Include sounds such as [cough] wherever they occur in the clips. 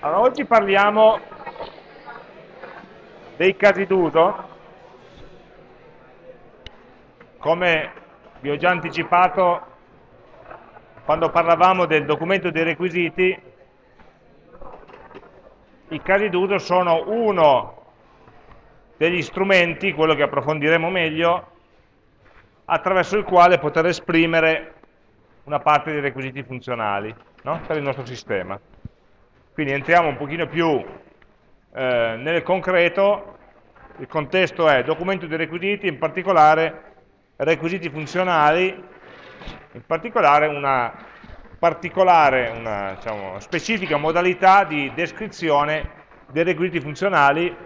Allora, oggi parliamo dei casi d'uso. Come vi ho già anticipato quando parlavamo del documento dei requisiti, i casi d'uso sono uno degli strumenti, quello che approfondiremo meglio, attraverso il quale poter esprimere una parte dei requisiti funzionali no? per il nostro sistema. Quindi entriamo un pochino più eh, nel concreto, il contesto è documento dei requisiti, in particolare requisiti funzionali, in particolare una particolare, una diciamo, specifica modalità di descrizione dei requisiti funzionali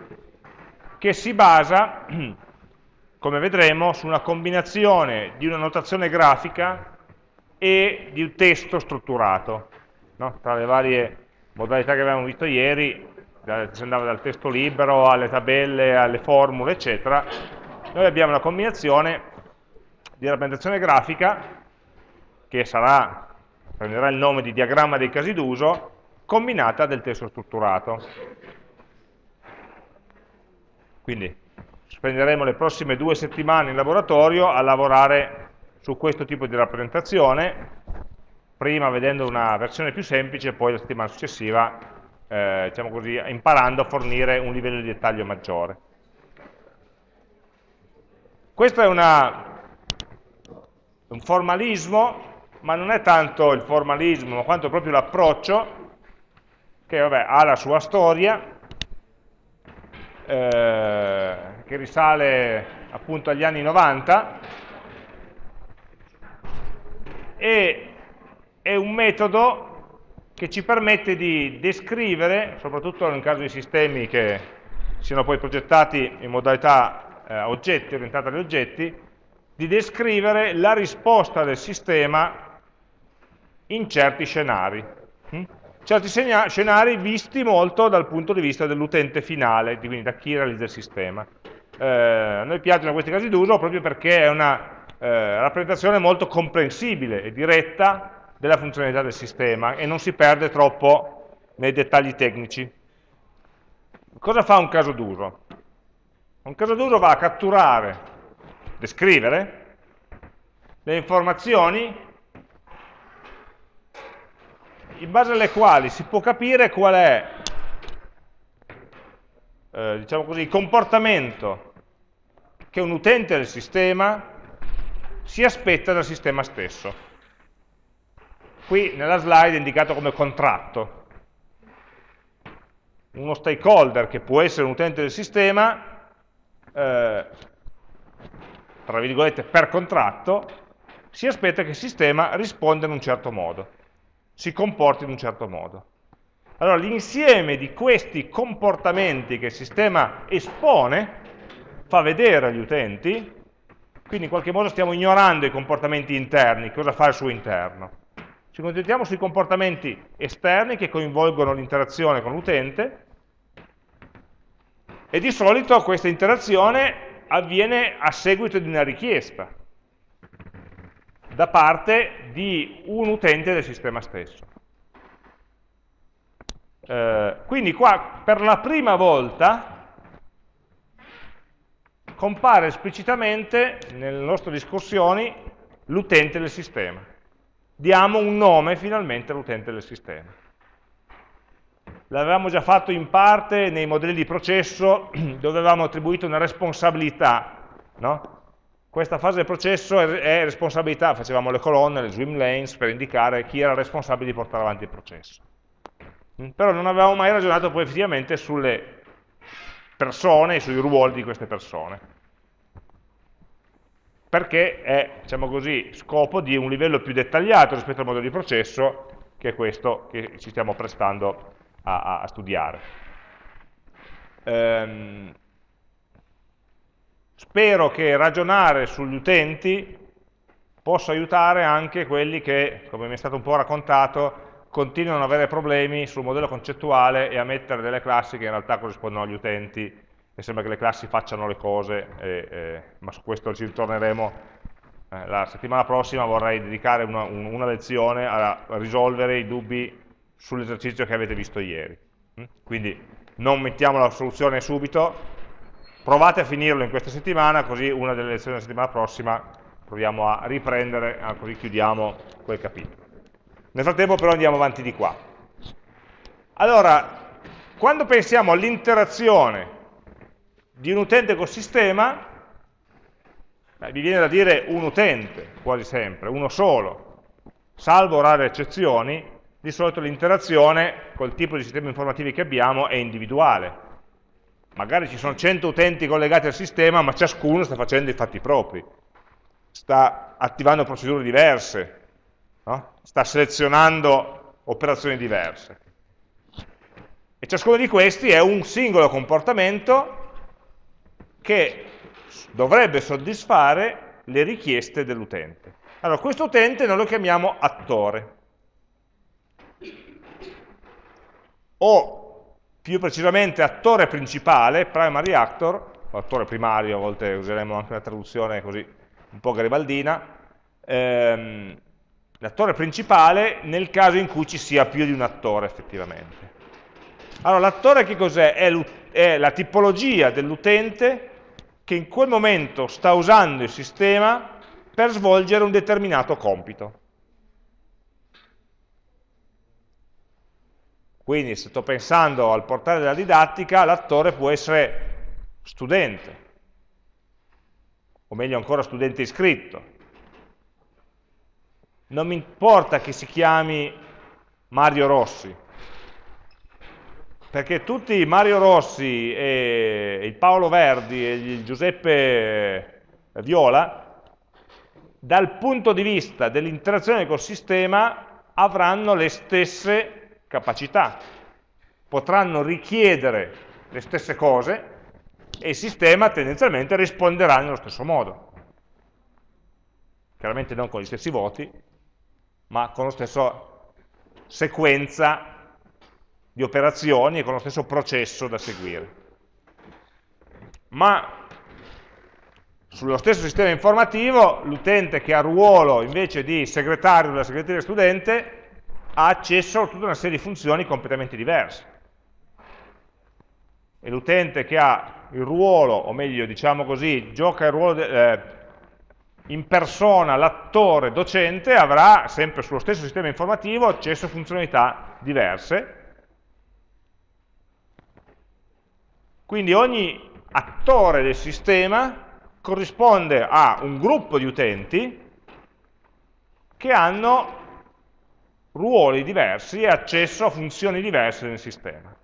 che si basa, [clears throat] come vedremo, su una combinazione di una notazione grafica e di un testo strutturato. No? Tra le varie modalità che abbiamo visto ieri, si andava dal testo libero alle tabelle, alle formule, eccetera, noi abbiamo una combinazione di rappresentazione grafica che sarà, prenderà il nome di diagramma dei casi d'uso, combinata del testo strutturato. Quindi spenderemo le prossime due settimane in laboratorio a lavorare su questo tipo di rappresentazione, prima vedendo una versione più semplice, poi la settimana successiva, eh, diciamo così, imparando a fornire un livello di dettaglio maggiore. Questo è una, un formalismo, ma non è tanto il formalismo, quanto proprio l'approccio, che vabbè, ha la sua storia, eh, che risale appunto agli anni 90, e è un metodo che ci permette di descrivere, soprattutto nel caso di sistemi che siano poi progettati in modalità eh, oggetti, orientata agli oggetti, di descrivere la risposta del sistema in certi scenari. Hm? Certi scenari visti molto dal punto di vista dell'utente finale, quindi da chi realizza il sistema. Eh, a noi piacciono questi casi d'uso proprio perché è una eh, rappresentazione molto comprensibile e diretta della funzionalità del sistema e non si perde troppo nei dettagli tecnici. Cosa fa un caso d'uso? Un caso d'uso va a catturare, descrivere le informazioni in base alle quali si può capire qual è eh, diciamo così, il comportamento che un utente del sistema si aspetta dal sistema stesso. Qui nella slide è indicato come contratto. Uno stakeholder che può essere un utente del sistema, eh, tra virgolette per contratto, si aspetta che il sistema risponda in un certo modo, si comporti in un certo modo. Allora l'insieme di questi comportamenti che il sistema espone fa vedere agli utenti quindi in qualche modo stiamo ignorando i comportamenti interni, cosa fa il suo interno. Ci concentriamo sui comportamenti esterni che coinvolgono l'interazione con l'utente e di solito questa interazione avviene a seguito di una richiesta da parte di un utente del sistema stesso. Eh, quindi qua per la prima volta compare esplicitamente nelle nostre discussioni l'utente del sistema. Diamo un nome finalmente all'utente del sistema. L'avevamo già fatto in parte nei modelli di processo [clears throat] dove avevamo attribuito una responsabilità. No? Questa fase del processo è, responsabilità, facevamo le colonne, le swim lanes per indicare chi era responsabile di portare avanti il processo. Mm, però non avevamo mai ragionato poi effettivamente sulle persone e sui ruoli di queste persone. Perché è, diciamo così, scopo di un livello più dettagliato rispetto al modello di processo, che è questo che ci stiamo prestando a, a studiare. Ehm, spero che ragionare sugli utenti possa aiutare anche quelli che, come mi è stato un po' raccontato, continuano ad avere problemi sul modello concettuale e a mettere delle classi che in realtà corrispondono agli utenti e sembra che le classi facciano le cose, e, e, ma su questo ci ritorneremo eh, la settimana prossima, vorrei dedicare una, un, una lezione a, risolvere i dubbi sull'esercizio che avete visto ieri. Mm? Quindi non mettiamo la soluzione subito, provate a finirlo in questa settimana, così una delle lezioni della settimana prossima proviamo a riprendere, così chiudiamo quel capitolo. Nel frattempo però andiamo avanti di qua. Allora, quando pensiamo all'interazione di un utente col sistema, eh, vi viene da dire un utente, quasi sempre, uno solo, salvo rare eccezioni, di solito l'interazione col tipo di sistemi informativi che abbiamo è individuale. Magari ci sono 100 utenti collegati al sistema, ma ciascuno sta facendo i fatti propri, sta attivando procedure diverse, no? sta selezionando operazioni diverse. E ciascuno di questi è un singolo comportamento che dovrebbe soddisfare le richieste dell'utente. Allora, questo utente noi lo chiamiamo attore. O più precisamente attore principale, primary actor, o attore primario, a volte useremo anche una traduzione così un po' garibaldina, ehm, l'attore principale nel caso in cui ci sia più di un attore effettivamente. Allora, l'attore che cos'è? È, è la tipologia dell'utente che in quel momento sta usando il sistema per svolgere un determinato compito. Quindi se sto pensando al portale della didattica, l'attore può essere studente, o meglio ancora studente iscritto. Non mi importa che si chiami Mario Rossi, perché tutti Mario Rossi e il Paolo Verdi e il Giuseppe Viola, dal punto di vista dell'interazione col sistema, avranno le stesse capacità, potranno richiedere le stesse cose e il sistema tendenzialmente risponderà nello stesso modo. Chiaramente non con gli stessi voti, ma con la stessa sequenza di operazioni e con lo stesso processo da seguire. Ma sullo stesso sistema informativo l'utente che ha ruolo invece di segretario della segreteria studente ha accesso a tutta una serie di funzioni completamente diverse. E l'utente che ha il ruolo, o meglio diciamo così, gioca il ruolo eh, in persona l'attore docente avrà sempre sullo stesso sistema informativo accesso a funzionalità diverse Quindi ogni attore del sistema corrisponde a un gruppo di utenti che hanno ruoli diversi e accesso a funzioni diverse nel sistema.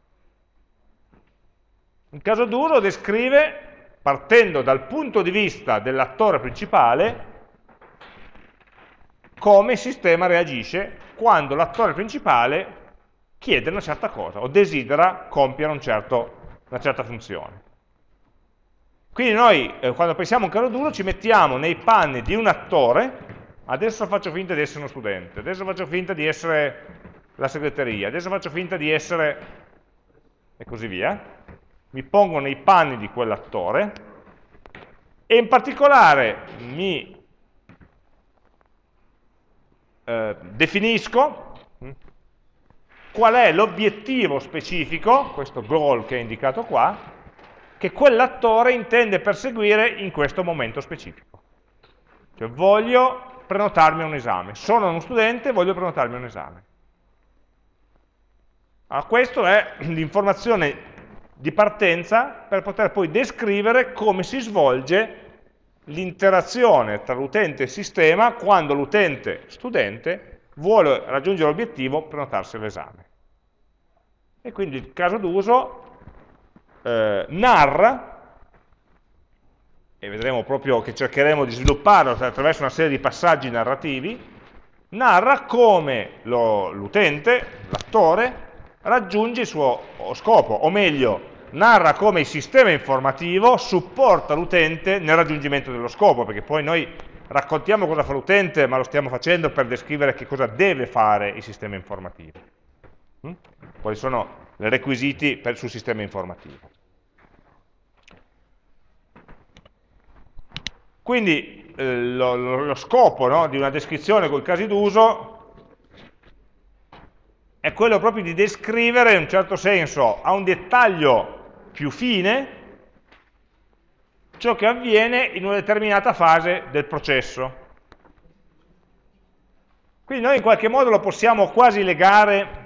In caso d'uso descrive, partendo dal punto di vista dell'attore principale, come il sistema reagisce quando l'attore principale chiede una certa cosa o desidera compiere un certo una certa funzione. Quindi noi, eh, quando pensiamo a un caso duro, ci mettiamo nei panni di un attore, adesso faccio finta di essere uno studente, adesso faccio finta di essere la segreteria, adesso faccio finta di essere... e così via. Mi pongo nei panni di quell'attore e in particolare mi eh, definisco qual è l'obiettivo specifico, questo goal che è indicato qua, che quell'attore intende perseguire in questo momento specifico. Cioè voglio prenotarmi un esame, sono uno studente voglio prenotarmi un esame. Allora, questa è l'informazione di partenza per poter poi descrivere come si svolge l'interazione tra l'utente e il sistema quando l'utente studente vuole raggiungere l'obiettivo prenotarsi l'esame. E quindi il caso d'uso eh, narra, e vedremo proprio che cercheremo di svilupparlo attraverso una serie di passaggi narrativi, narra come l'utente, l'attore, raggiunge il suo scopo, o meglio, narra come il sistema informativo supporta l'utente nel raggiungimento dello scopo, perché poi noi raccontiamo cosa fa l'utente, ma lo stiamo facendo per descrivere che cosa deve fare il sistema informativo. Mm? Quali sono i requisiti per, sul sistema informativo. Quindi eh, lo, lo, scopo no, di una descrizione con i casi d'uso è quello proprio di descrivere in un certo senso a un dettaglio più fine ciò che avviene in una determinata fase del processo. Quindi noi in qualche modo lo possiamo quasi legare,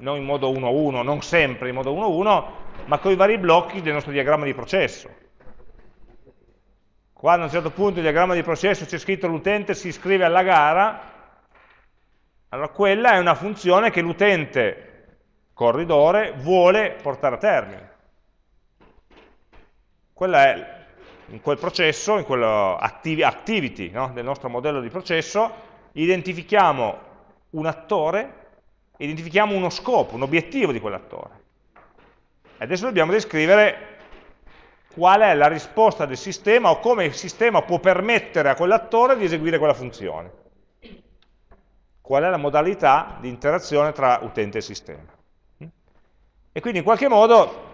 non in modo 1-1, non sempre in modo 1-1, ma con i vari blocchi del nostro diagramma di processo. Quando a un certo punto il diagramma di processo c'è scritto l'utente si iscrive alla gara, allora quella è una funzione che l'utente corridore vuole portare a termine. Quella è in quel processo, in quell'activity no, del nostro modello di processo, identifichiamo un attore, identifichiamo uno scopo, un obiettivo di quell'attore. Adesso dobbiamo descrivere qual è la risposta del sistema o come il sistema può permettere a quell'attore di eseguire quella funzione. Qual è la modalità di interazione tra utente e sistema. E quindi in qualche modo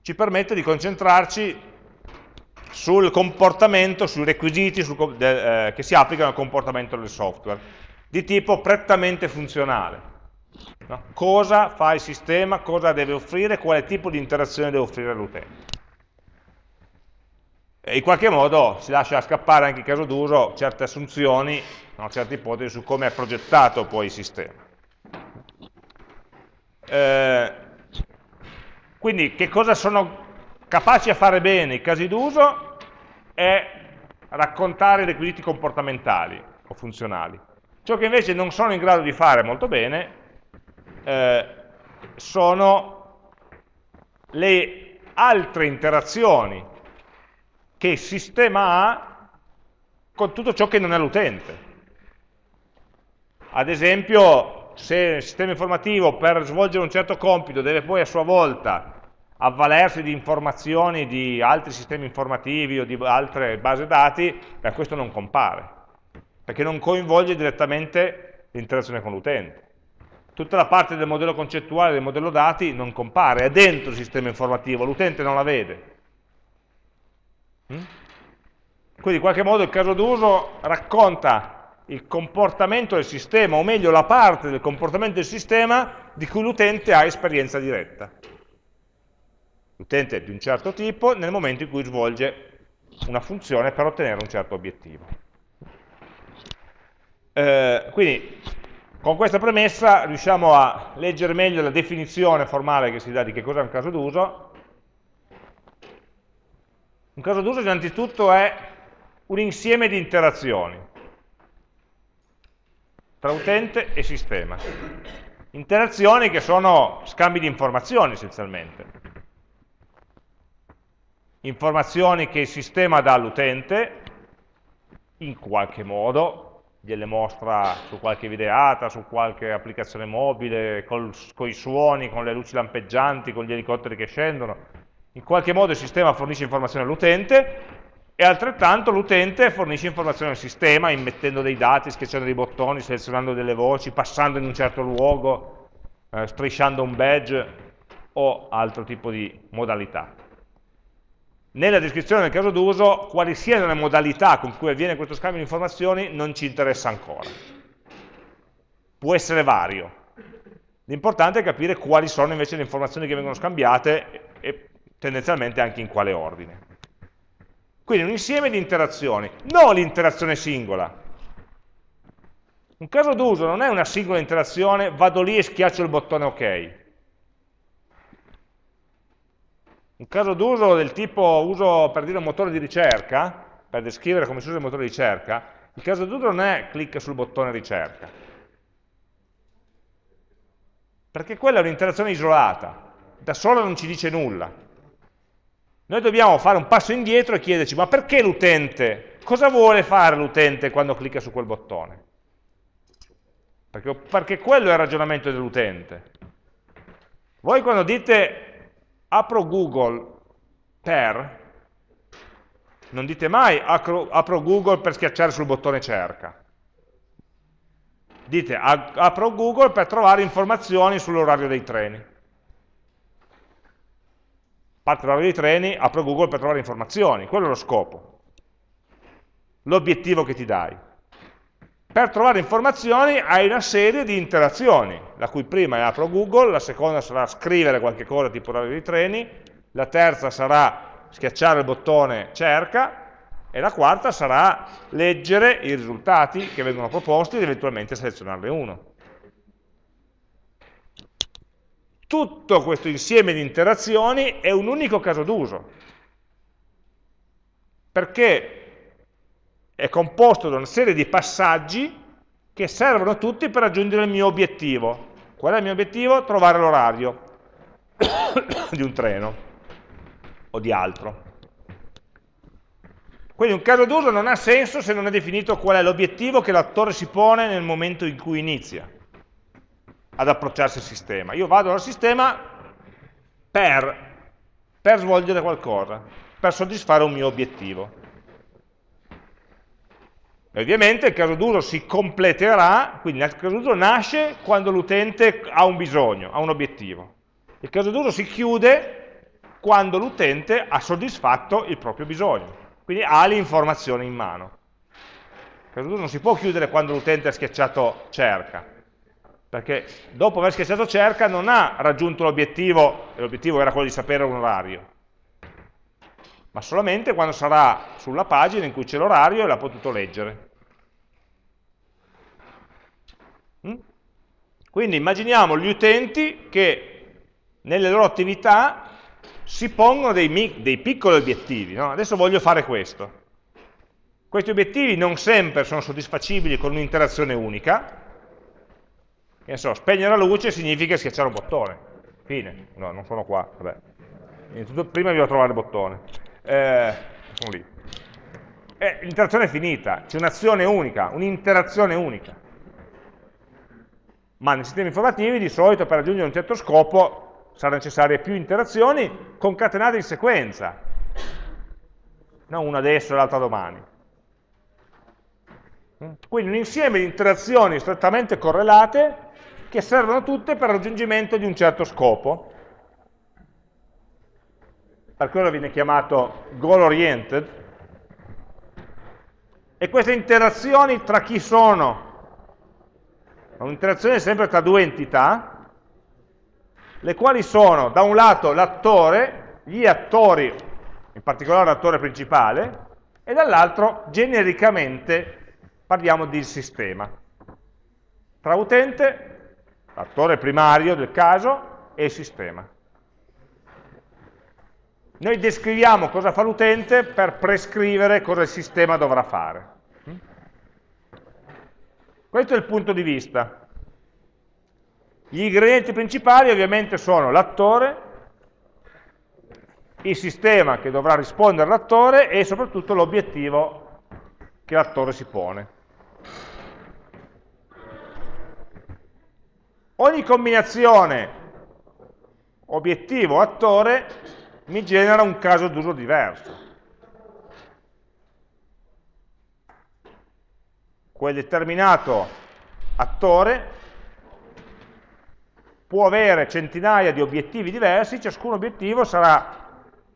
ci permette di concentrarci sul comportamento, sui requisiti sul, de, eh, che si applicano al comportamento del software, di tipo prettamente funzionale. No? Cosa fa il sistema, cosa deve offrire, quale tipo di interazione deve offrire all'utente. E in qualche modo si lascia scappare anche in caso d'uso certe assunzioni, no? certe ipotesi su come è progettato poi il sistema. Eh, quindi che cosa sono Capaci a fare bene i casi d'uso è raccontare i requisiti comportamentali o funzionali. Ciò che invece non sono in grado di fare molto bene eh, sono le altre interazioni che il sistema ha con tutto ciò che non è l'utente. Ad esempio, se il sistema informativo per svolgere un certo compito deve poi a sua volta avvalersi di informazioni di altri sistemi informativi o di altre basi dati, beh, questo non compare, perché non coinvolge direttamente l'interazione con l'utente. Tutta la parte del modello concettuale, del modello dati, non compare, è dentro il sistema informativo, l'utente non la vede. Mm? Quindi in qualche modo il caso d'uso racconta il comportamento del sistema, o meglio la parte del comportamento del sistema di cui l'utente ha esperienza diretta l'utente di un certo tipo nel momento in cui svolge una funzione per ottenere un certo obiettivo. Eh, quindi con questa premessa riusciamo a leggere meglio la definizione formale che si dà di che cos'è un caso d'uso. Un caso d'uso innanzitutto è un insieme di interazioni tra utente e sistema. Interazioni che sono scambi di informazioni essenzialmente informazioni che il sistema dà all'utente, in qualche modo, gliele mostra su qualche videata, su qualche applicazione mobile, con i suoni, con le luci lampeggianti, con gli elicotteri che scendono, in qualche modo il sistema fornisce informazioni all'utente e altrettanto l'utente fornisce informazioni al sistema immettendo dei dati, schiacciando dei bottoni, selezionando delle voci, passando in un certo luogo, eh, strisciando un badge o altro tipo di modalità. Nella descrizione del caso d'uso, quali siano le modalità con cui avviene questo scambio di informazioni non ci interessa ancora. Può essere vario. L'importante è capire quali sono invece le informazioni che vengono scambiate e tendenzialmente anche in quale ordine. Quindi un insieme di interazioni, non l'interazione singola. Un caso d'uso non è una singola interazione, vado lì e schiaccio il bottone OK. Un caso d'uso del tipo uso per dire un motore di ricerca, per descrivere come si usa il motore di ricerca, il caso d'uso non è clicca sul bottone ricerca, perché quella è un'interazione isolata, da sola non ci dice nulla. Noi dobbiamo fare un passo indietro e chiederci, ma perché l'utente, cosa vuole fare l'utente quando clicca su quel bottone? Perché, perché quello è il ragionamento dell'utente. Voi quando dite apro Google per, non dite mai apro, apro Google per schiacciare sul bottone cerca. Dite apro Google per trovare informazioni sull'orario dei treni. Parte l'orario dei treni, apro Google per trovare informazioni, quello è lo scopo. L'obiettivo che ti dai. Per trovare informazioni hai una serie di interazioni, la cui prima è apro Google, la seconda sarà scrivere qualche cosa tipo orario di treni, la terza sarà schiacciare il bottone cerca, e la quarta sarà leggere i risultati che vengono proposti ed eventualmente selezionarne uno. Tutto questo insieme di interazioni è un unico caso d'uso, perché è composto da una serie di passaggi che servono tutti per raggiungere il mio obiettivo. Qual è il mio obiettivo? Trovare l'orario [coughs] di un treno o di altro. Quindi un caso d'uso non ha senso se non è definito qual è l'obiettivo che l'attore si pone nel momento in cui inizia ad approcciarsi al sistema. Io vado al sistema per, per svolgere qualcosa, per soddisfare un mio obiettivo. E ovviamente il caso d'uso si completerà, quindi il caso d'uso nasce quando l'utente ha un bisogno, ha un obiettivo. Il caso d'uso si chiude quando l'utente ha soddisfatto il proprio bisogno quindi ha l'informazione in mano. Il non si può chiudere quando l'utente ha schiacciato cerca, perché dopo aver schiacciato cerca non ha raggiunto l'obiettivo, e l'obiettivo era quello di sapere un orario, ma solamente quando sarà sulla pagina in cui c'è l'orario e l'ha potuto leggere. Mm? Quindi immaginiamo gli utenti che nelle loro attività si pongono dei, dei piccoli obiettivi. No? Adesso voglio fare questo. Questi obiettivi non sempre sono soddisfacibili con un'interazione unica. Che so, spegnere la luce significa schiacciare un bottone. Fine. No, non sono qua. Vabbè. Prima devo trovare il bottone. Eh. Eh, l'interazione è finita, c'è un'azione unica, un'interazione unica. Ma nei sistemi informativi di solito per raggiungere un certo scopo saranno necessarie più interazioni concatenate in sequenza, non una adesso e l'altra domani. Quindi un insieme di interazioni strettamente correlate che servono tutte per il raggiungimento di un certo scopo. Per quello viene chiamato goal oriented. E queste interazioni tra chi sono? Un'interazione sempre tra due entità, le quali sono da un lato l'attore, gli attori, in particolare l'attore principale, e dall'altro genericamente parliamo del sistema. Tra utente, l'attore primario del caso, e il sistema. Noi descriviamo cosa fa l'utente per prescrivere cosa il sistema dovrà fare. Questo è il punto di vista. Gli ingredienti principali ovviamente sono l'attore, il sistema che dovrà rispondere all'attore e soprattutto l'obiettivo che l'attore si pone. Ogni combinazione obiettivo-attore mi genera un caso d'uso diverso. Quel determinato attore può avere centinaia di obiettivi diversi, ciascun obiettivo sarà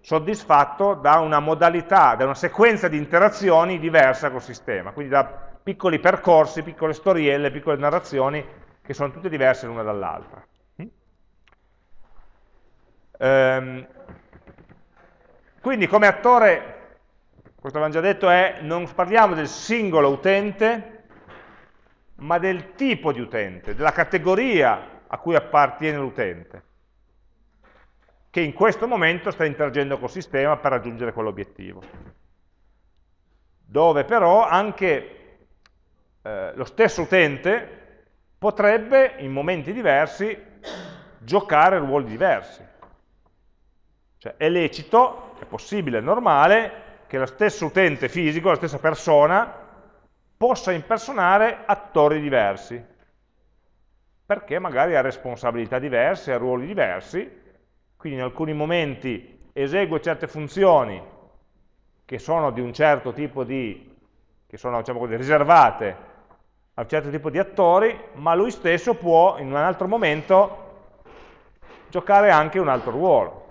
soddisfatto da una modalità, da una sequenza di interazioni diversa col sistema, quindi da piccoli percorsi, piccole storielle, piccole narrazioni che sono tutte diverse l'una dall'altra. Ehm, quindi come attore, questo abbiamo già detto, è non parliamo del singolo utente, ma del tipo di utente, della categoria a cui appartiene l'utente, che in questo momento sta interagendo col sistema per raggiungere quell'obiettivo. Dove però anche eh, lo stesso utente potrebbe, in momenti diversi, giocare ruoli diversi. Cioè è lecito, è possibile, è normale, che lo stesso utente fisico, la stessa persona, possa impersonare attori diversi perché magari ha responsabilità diverse, ha ruoli diversi, quindi in alcuni momenti esegue certe funzioni che sono di un certo tipo di, che sono diciamo così, riservate a un certo tipo di attori, ma lui stesso può in un altro momento giocare anche un altro ruolo.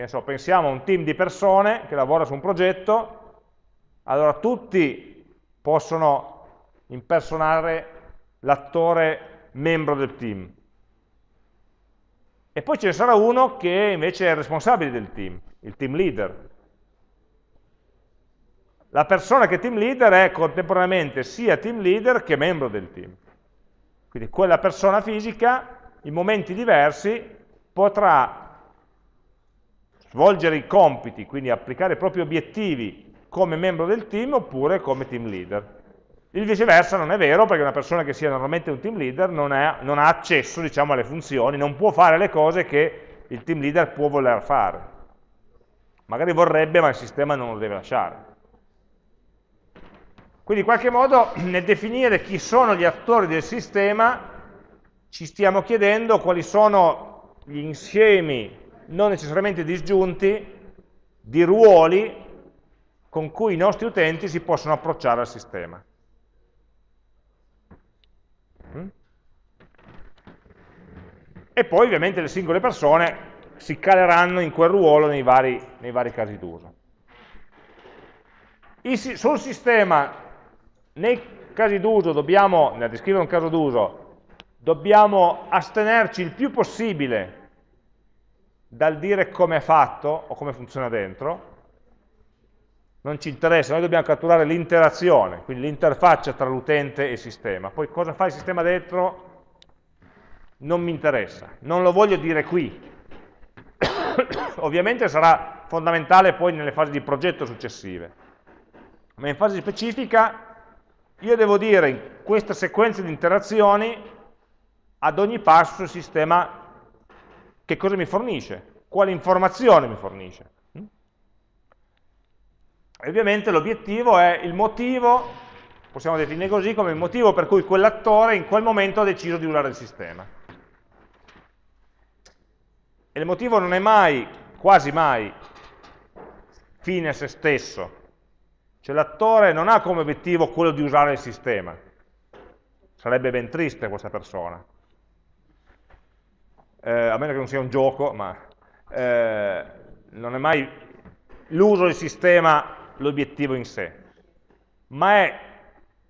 Che ne so, pensiamo a un team di persone che lavora su un progetto, allora tutti possono impersonare l'attore membro del team. E poi ce ne sarà uno che invece è il responsabile del team, il team leader. La persona che è team leader è contemporaneamente sia team leader che membro del team. Quindi quella persona fisica, in momenti diversi, potrà svolgere i compiti, quindi applicare i propri obiettivi come membro del team oppure come team leader. Il viceversa non è vero perché una persona che sia normalmente un team leader non, è, non ha accesso diciamo, alle funzioni, non può fare le cose che il team leader può voler fare. Magari vorrebbe ma il sistema non lo deve lasciare. Quindi in qualche modo [clears throat] nel definire chi sono gli attori del sistema ci stiamo chiedendo quali sono gli insiemi non necessariamente disgiunti di ruoli con cui i nostri utenti si possono approcciare al sistema. Mm? E poi ovviamente le singole persone si caleranno in quel ruolo nei vari, nei vari casi d'uso. Sul sistema, nei casi d'uso dobbiamo, nel descrivere un caso d'uso, dobbiamo astenerci il più possibile dal dire come è fatto o come funziona dentro, non ci interessa, noi dobbiamo catturare l'interazione, quindi l'interfaccia tra l'utente e il sistema. Poi cosa fa il sistema dentro non mi interessa, non lo voglio dire qui. [coughs] Ovviamente sarà fondamentale poi nelle fasi di progetto successive, ma in fase specifica io devo dire in questa sequenza di interazioni ad ogni passo il sistema che cosa mi fornisce, quale informazione mi fornisce. Mm? E ovviamente l'obiettivo è il motivo, possiamo definire così, come il motivo per cui quell'attore in quel momento ha deciso di usare il sistema. E il motivo non è mai, quasi mai, fine a se stesso. Cioè l'attore non ha come obiettivo quello di usare il sistema. Sarebbe ben triste questa persona eh, a meno che non sia un gioco, ma eh, non è mai l'uso del sistema l'obiettivo in sé, ma è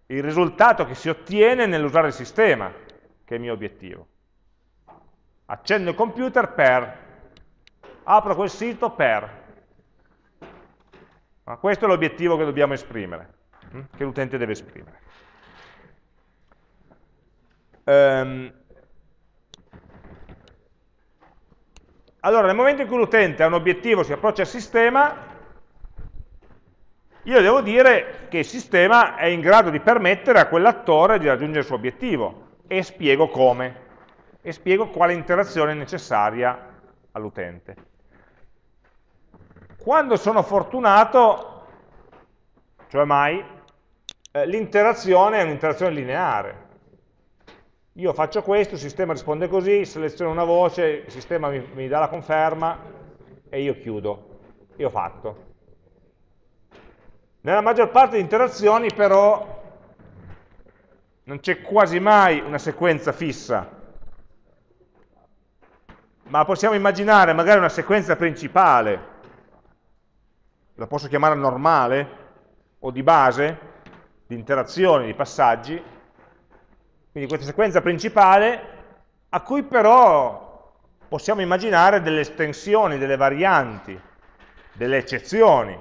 il risultato che si ottiene nell'usare il sistema che è il mio obiettivo. Accendo il computer per, apro quel sito per. Ma questo è l'obiettivo che dobbiamo esprimere, hm, che l'utente deve esprimere. Um, Allora, nel momento in cui l'utente ha un obiettivo, si approccia al sistema, io devo dire che il sistema è in grado di permettere a quell'attore di raggiungere il suo obiettivo e spiego come, e spiego quale interazione è necessaria all'utente. Quando sono fortunato, cioè mai, eh, l'interazione è un'interazione lineare, io faccio questo, il sistema risponde così, seleziono una voce, il sistema mi, mi dà la conferma e io chiudo. Io ho fatto. Nella maggior parte di interazioni però non c'è quasi mai una sequenza fissa, ma possiamo immaginare magari una sequenza principale, la posso chiamare normale o di base, di interazioni, di passaggi, quindi questa sequenza principale, a cui però possiamo immaginare delle estensioni, delle varianti, delle eccezioni.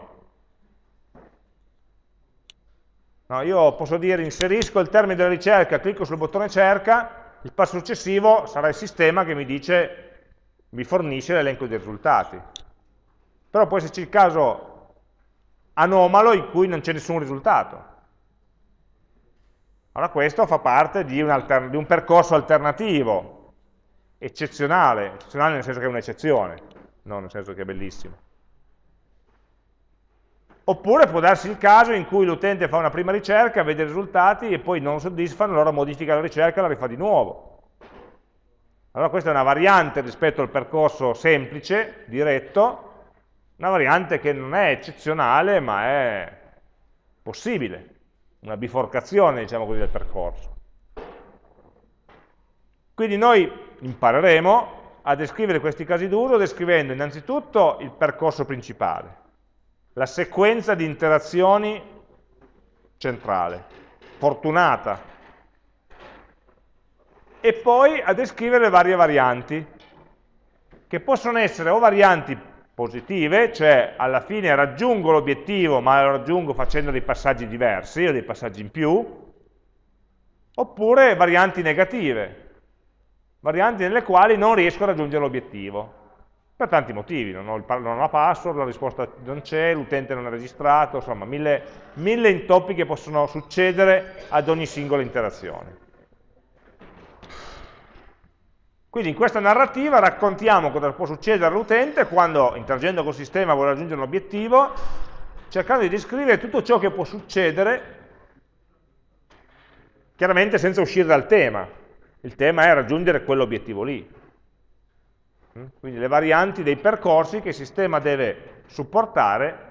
No, io posso dire inserisco il termine della ricerca, clicco sul bottone cerca, il passo successivo sarà il sistema che mi dice, mi fornisce l'elenco dei risultati. Però può esserci il caso anomalo in cui non c'è nessun risultato. Allora questo fa parte di un, di un percorso alternativo, eccezionale, eccezionale nel senso che è un'eccezione, non nel senso che è bellissimo. Oppure può darsi il caso in cui l'utente fa una prima ricerca, vede i risultati e poi non soddisfano, allora modifica la ricerca e la rifà di nuovo. Allora questa è una variante rispetto al percorso semplice, diretto, una variante che non è eccezionale ma è possibile una biforcazione, diciamo così, del percorso. Quindi noi impareremo a descrivere questi casi d'uso descrivendo innanzitutto il percorso principale, la sequenza di interazioni centrale. fortunata, e poi a descrivere le varie varianti, che possono essere o varianti positive, cioè alla fine raggiungo l'obiettivo ma lo raggiungo facendo dei passaggi diversi o dei passaggi in più, oppure varianti negative, varianti nelle quali non riesco a raggiungere l'obiettivo, per tanti motivi, non ho, il, non ho la password, la risposta non c'è, l'utente non è registrato, insomma mille, mille intoppi che possono succedere ad ogni singola interazione. Quindi in questa narrativa raccontiamo cosa può succedere all'utente quando interagendo col sistema vuole raggiungere un obiettivo, cercando di descrivere tutto ciò che può succedere, chiaramente senza uscire dal tema. Il tema è raggiungere quell'obiettivo lì. Mm? Quindi le varianti dei percorsi che il sistema deve supportare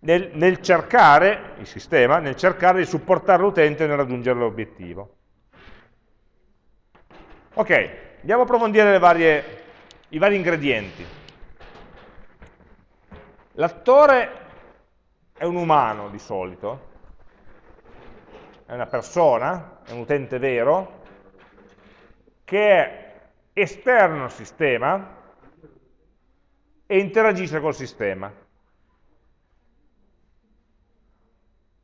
nel, nel cercare, il sistema, nel cercare di supportare l'utente nel raggiungere l'obiettivo. Ok, andiamo a approfondire varie, i vari ingredienti. L'attore è un umano di solito, è una persona, è un utente vero, che è esterno al sistema e interagisce col sistema.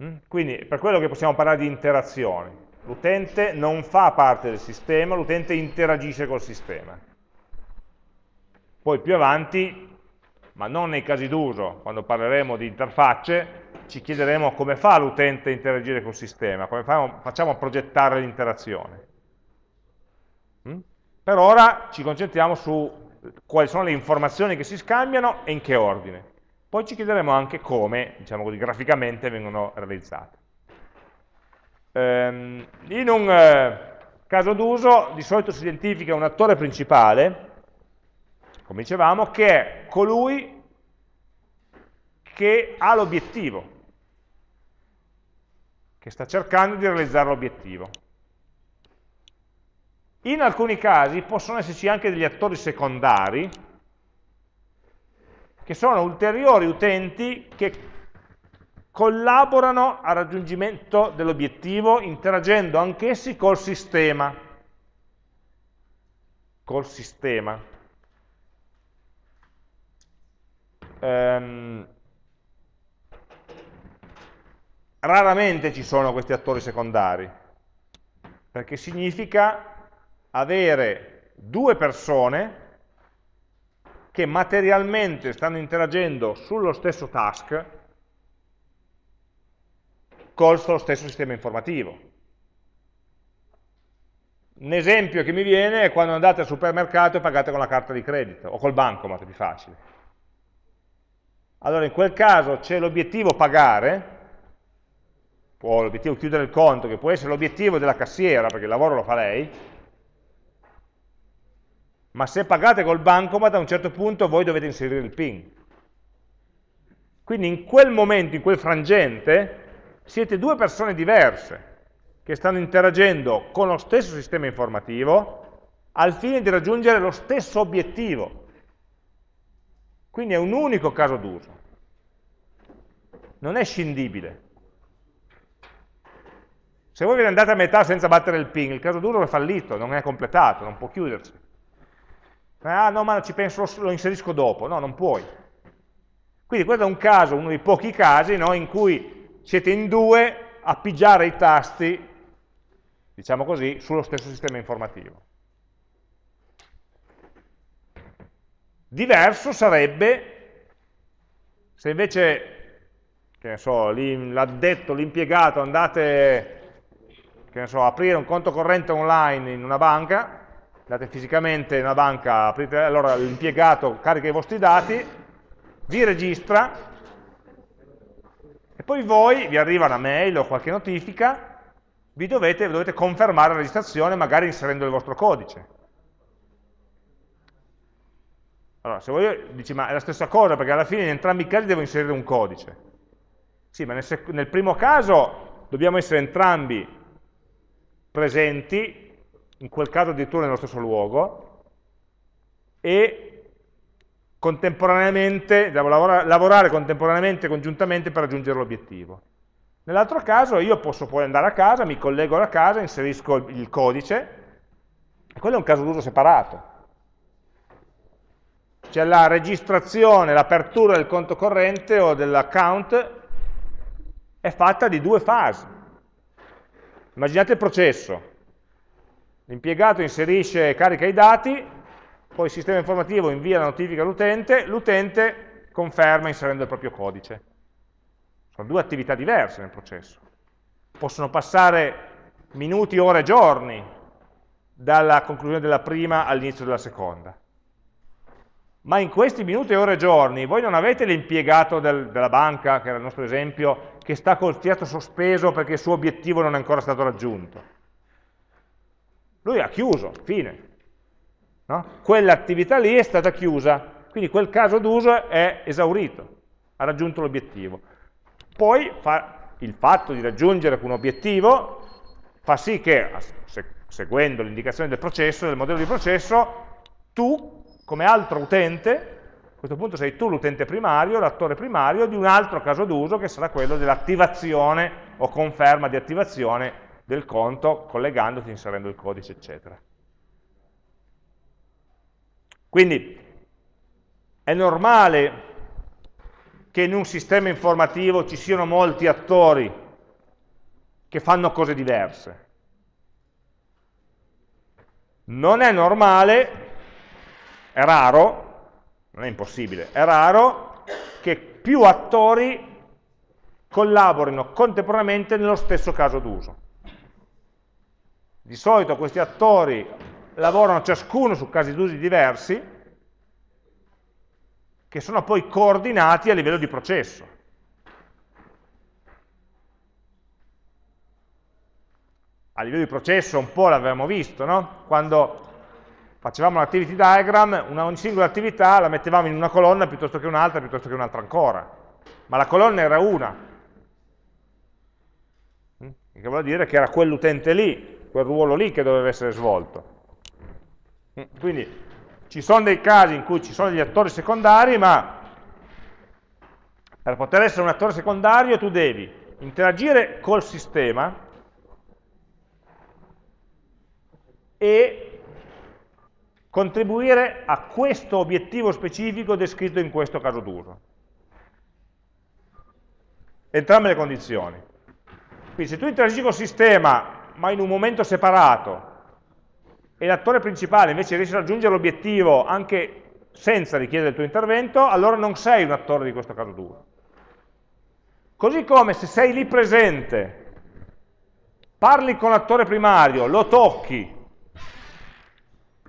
Mm? Quindi per quello che possiamo parlare di interazioni. L'utente non fa parte del sistema, l'utente interagisce col sistema. Poi più avanti, ma non nei casi d'uso, quando parleremo di interfacce, ci chiederemo come fa l'utente a interagire col sistema, come facciamo a progettare l'interazione. Mm? Per ora ci concentriamo su quali sono le informazioni che si scambiano e in che ordine. Poi ci chiederemo anche come, diciamo così, graficamente vengono realizzate. Ehm, in un eh, caso d'uso di solito si identifica un attore principale, come dicevamo, che è colui che ha l'obiettivo, che sta cercando di realizzare l'obiettivo. In alcuni casi possono esserci anche degli attori secondari, che sono ulteriori utenti che collaborano al raggiungimento dell'obiettivo interagendo anch'essi col sistema. Col sistema. Ehm, raramente ci sono questi attori secondari, perché significa avere due persone che materialmente stanno interagendo sullo stesso task, col lo stesso sistema informativo. Un esempio che mi viene è quando andate al supermercato e pagate con la carta di credito, o col bancomat, più facile. Allora in quel caso c'è l'obiettivo pagare, o l'obiettivo chiudere il conto, che può essere l'obiettivo della cassiera, perché il lavoro lo fa lei, ma se pagate col bancomat a un certo punto voi dovete inserire il PIN. Quindi in quel momento, in quel frangente, siete due persone diverse che stanno interagendo con lo stesso sistema informativo al fine di raggiungere lo stesso obiettivo. Quindi è un unico caso d'uso. Non è scindibile. Se voi ve ne andate a metà senza battere il ping, il caso d'uso è fallito, non è completato, non può chiudersi. Ah no, ma ci penso, lo inserisco dopo. No, non puoi. Quindi questo è un caso, uno dei pochi casi no, in cui siete in due a pigiare i tasti, diciamo così, sullo stesso sistema informativo. Diverso sarebbe se invece, che ne so, l'addetto, l'impiegato, andate, che ne so, aprire un conto corrente online in una banca, andate fisicamente in una banca, aprite, allora l'impiegato carica i vostri dati, vi registra, e poi voi, vi arriva una mail o qualche notifica, vi dovete, dovete confermare la registrazione magari inserendo il vostro codice. Allora, se voi dici, ma è la stessa cosa, perché alla fine in entrambi i casi devo inserire un codice. Sì, ma nel, nel primo caso dobbiamo essere entrambi presenti, in quel caso addirittura nello stesso luogo, e contemporaneamente, devo lavorare, contemporaneamente, congiuntamente per raggiungere l'obiettivo. Nell'altro caso io posso poi andare a casa, mi collego alla casa, inserisco il codice, e quello è un caso d'uso separato. Cioè la registrazione, l'apertura del conto corrente o dell'account è fatta di due fasi. Immaginate il processo. L'impiegato inserisce e carica i dati, poi il sistema informativo invia la notifica all'utente, l'utente conferma inserendo il proprio codice. Sono due attività diverse nel processo. Possono passare minuti, ore, giorni dalla conclusione della prima all'inizio della seconda. Ma in questi minuti, ore giorni voi non avete l'impiegato del, della banca, che era il nostro esempio, che sta col fiato sospeso perché il suo obiettivo non è ancora stato raggiunto. Lui ha chiuso, fine. No? Quell'attività lì è stata chiusa, quindi quel caso d'uso è esaurito, ha raggiunto l'obiettivo. Poi fa, il fatto di raggiungere un obiettivo fa sì che, seguendo l'indicazione del processo, del modello di processo, tu, come altro utente, a questo punto sei tu l'utente primario, l'attore primario di un altro caso d'uso che sarà quello dell'attivazione o conferma di attivazione del conto collegandoti, inserendo il codice, eccetera. Quindi è normale che in un sistema informativo ci siano molti attori che fanno cose diverse. Non è normale, è raro, non è impossibile, è raro che più attori collaborino contemporaneamente nello stesso caso d'uso. Di solito questi attori lavorano ciascuno su casi d'uso diversi, che sono poi coordinati a livello di processo. A livello di processo un po' l'avevamo visto, no? Quando facevamo l'activity diagram, una singola attività la mettevamo in una colonna piuttosto che un'altra, piuttosto che un'altra ancora. Ma la colonna era una. Mm? Che vuol dire che era quell'utente lì, quel ruolo lì che doveva essere svolto. Mm? Quindi ci sono dei casi in cui ci sono degli attori secondari, ma per poter essere un attore secondario tu devi interagire col sistema e contribuire a questo obiettivo specifico descritto in questo caso d'uso. Entrambe le condizioni. Quindi se tu interagisci col sistema, ma in un momento separato, e l'attore principale invece riesce a raggiungere l'obiettivo anche senza richiedere il tuo intervento, allora non sei un attore di questo caso 2. Così come se sei lì presente, parli con l'attore primario, lo tocchi,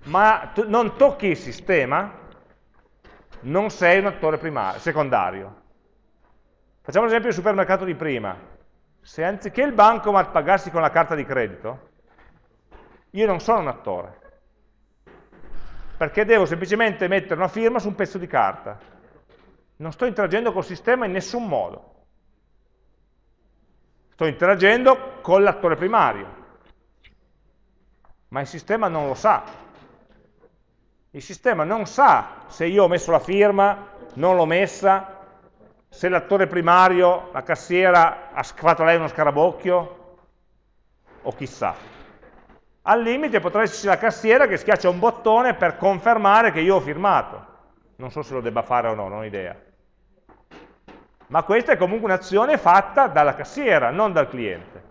ma non tocchi il sistema, non sei un attore primario, secondario. Facciamo l'esempio del supermercato di prima. Se anziché il bancomat pagassi con la carta di credito, io non sono un attore, perché devo semplicemente mettere una firma su un pezzo di carta. Non sto interagendo col sistema in nessun modo. Sto interagendo con l'attore primario, ma il sistema non lo sa. Il sistema non sa se io ho messo la firma, non l'ho messa, se l'attore primario, la cassiera, ha fatto lei uno scarabocchio, o chissà. Al limite potrà esserci la cassiera che schiaccia un bottone per confermare che io ho firmato. Non so se lo debba fare o no, non ho idea. Ma questa è comunque un'azione fatta dalla cassiera, non dal cliente.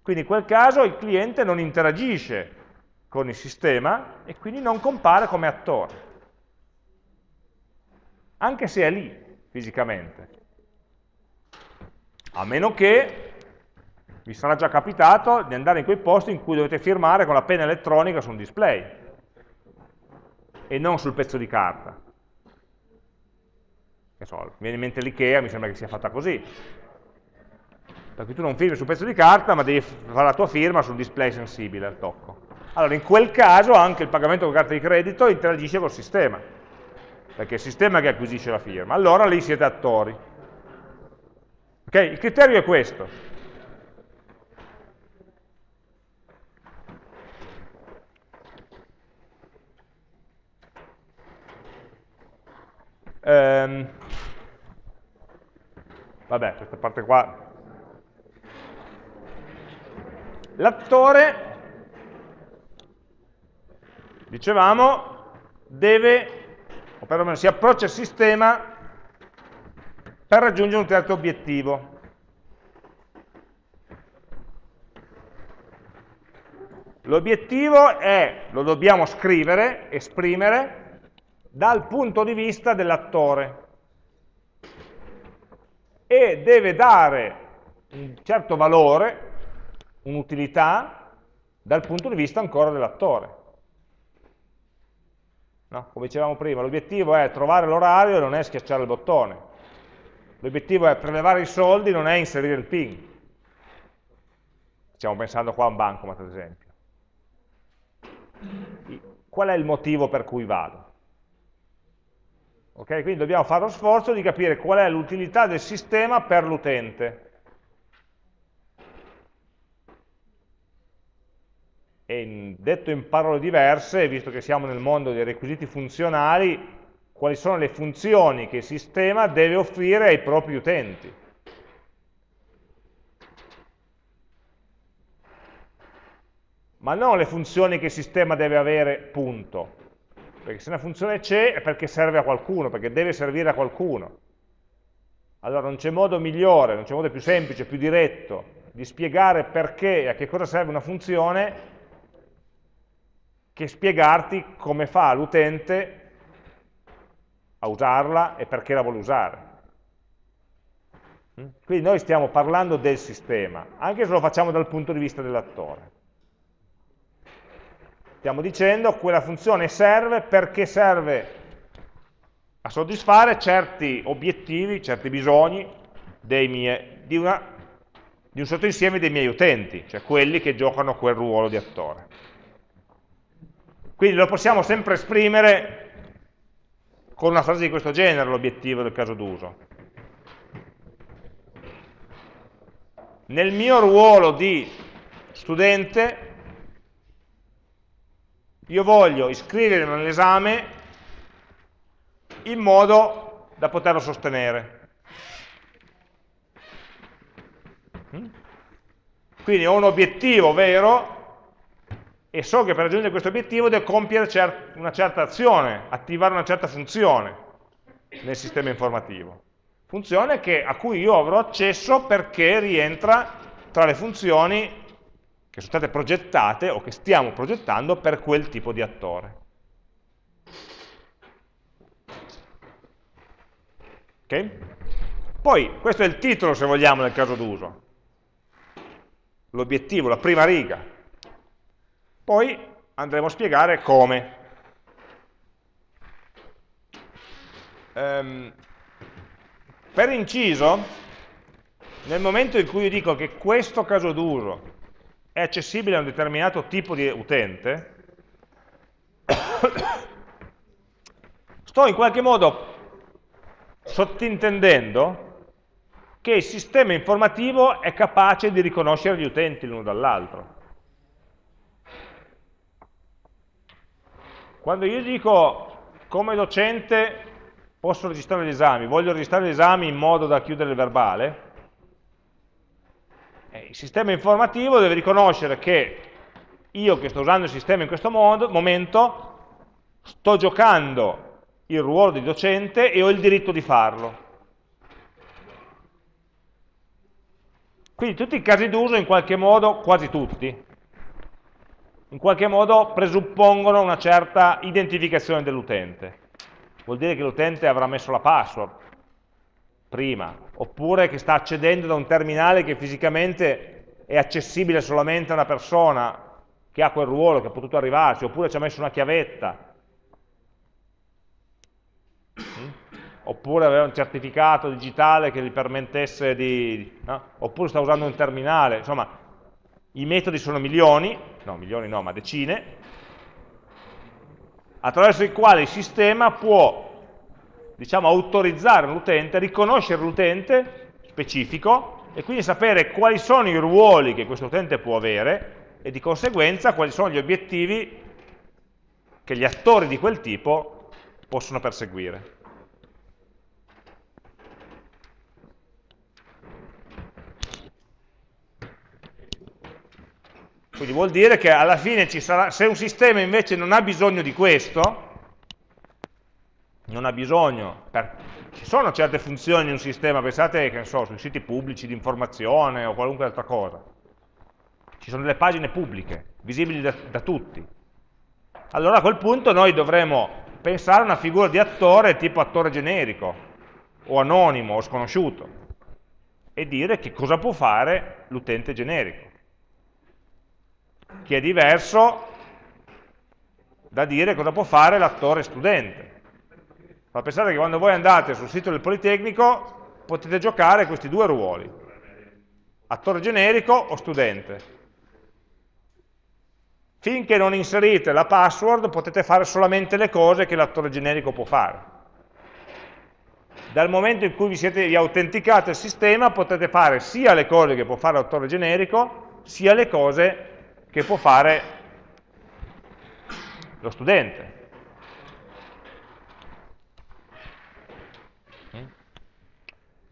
Quindi in quel caso il cliente non interagisce con il sistema e quindi non compare come attore. Anche se è lì fisicamente. A meno che vi sarà già capitato di andare in quei posti in cui dovete firmare con la penna elettronica su un display e non sul pezzo di carta. Che so, mi viene in mente l'IKEA, mi sembra che sia fatta così. Perché tu non firmi sul pezzo di carta, ma devi fare la tua firma sul display sensibile al tocco. Allora, in quel caso anche il pagamento con carta di credito interagisce col sistema, perché è il sistema che acquisisce la firma. Allora lì siete attori. Okay? Il criterio è questo. Ehm, vabbè, questa parte qua... L'attore, dicevamo, deve, o perlomeno si approccia al sistema per raggiungere un certo obiettivo. L'obiettivo è, lo dobbiamo scrivere, esprimere, dal punto di vista dell'attore e deve dare un certo valore, un'utilità, dal punto di vista ancora dell'attore. No? Come dicevamo prima, l'obiettivo è trovare l'orario e non è schiacciare il bottone. L'obiettivo è prelevare i soldi, non è inserire il PIN. Stiamo pensando qua a un bancomat, ad esempio qual è il motivo per cui vado. Okay? Quindi dobbiamo fare lo sforzo di capire qual è l'utilità del sistema per l'utente. E detto in parole diverse, visto che siamo nel mondo dei requisiti funzionali, quali sono le funzioni che il sistema deve offrire ai propri utenti. ma non le funzioni che il sistema deve avere, punto. Perché se una funzione c'è è perché serve a qualcuno, perché deve servire a qualcuno. Allora non c'è modo migliore, non c'è modo più semplice, più diretto di spiegare perché e a che cosa serve una funzione che spiegarti come fa l'utente a usarla e perché la vuole usare. Quindi noi stiamo parlando del sistema, anche se lo facciamo dal punto di vista dell'attore. Stiamo dicendo quella funzione serve perché serve a soddisfare certi obiettivi, certi bisogni miei, di, una, di un sottoinsieme dei miei utenti, cioè quelli che giocano quel ruolo di attore. Quindi lo possiamo sempre esprimere con una frase di questo genere, l'obiettivo del caso d'uso. Nel mio ruolo di studente io voglio iscrivermi all'esame in modo da poterlo sostenere. Mm? Quindi ho un obiettivo vero e so che per raggiungere questo obiettivo devo compiere una certa azione, attivare una certa funzione nel sistema informativo. Funzione che, a cui io avrò accesso perché rientra tra le funzioni che sono state progettate o che stiamo progettando per quel tipo di attore. Ok? Poi, questo è il titolo, se vogliamo, nel caso d'uso. L'obiettivo, la prima riga. Poi andremo a spiegare come. Um, per inciso, nel momento in cui io dico che questo caso d'uso è accessibile a un determinato tipo di utente, sto in qualche modo sottintendendo che il sistema informativo è capace di riconoscere gli utenti l'uno dall'altro. Quando io dico come docente posso registrare gli esami, voglio registrare gli esami in modo da chiudere il verbale, il sistema informativo deve riconoscere che io che sto usando il sistema in questo modo, momento sto giocando il ruolo di docente e ho il diritto di farlo. Quindi tutti i casi d'uso in qualche modo, quasi tutti, in qualche modo presuppongono una certa identificazione dell'utente. Vuol dire che l'utente avrà messo la password, prima, oppure che sta accedendo da un terminale che fisicamente è accessibile solamente a una persona che ha quel ruolo, che ha potuto arrivarci, oppure ci ha messo una chiavetta, mm? oppure aveva un certificato digitale che gli permettesse di... No? oppure sta usando un terminale, insomma, i metodi sono milioni, no, milioni no, ma decine, attraverso i quali il sistema può diciamo, autorizzare l'utente, riconoscere l'utente specifico e quindi sapere quali sono i ruoli che questo utente può avere e di conseguenza quali sono gli obiettivi che gli attori di quel tipo possono perseguire. Quindi vuol dire che alla fine sarà, se un sistema invece non ha bisogno di questo, non ha bisogno, per, ci sono certe funzioni in un sistema, pensate che so, sui siti pubblici di informazione o qualunque altra cosa, ci sono delle pagine pubbliche, visibili da, da tutti. Allora a quel punto noi dovremo pensare a una figura di attore tipo attore generico, o anonimo, o sconosciuto, e dire che cosa può fare l'utente generico, che è diverso da dire cosa può fare l'attore studente. Ma pensate che quando voi andate sul sito del Politecnico potete giocare questi due ruoli, attore generico o studente. Finché non inserite la password potete fare solamente le cose che l'attore generico può fare. Dal momento in cui vi, siete, vi autenticate il sistema potete fare sia le cose che può fare l'attore generico, sia le cose che può fare lo studente.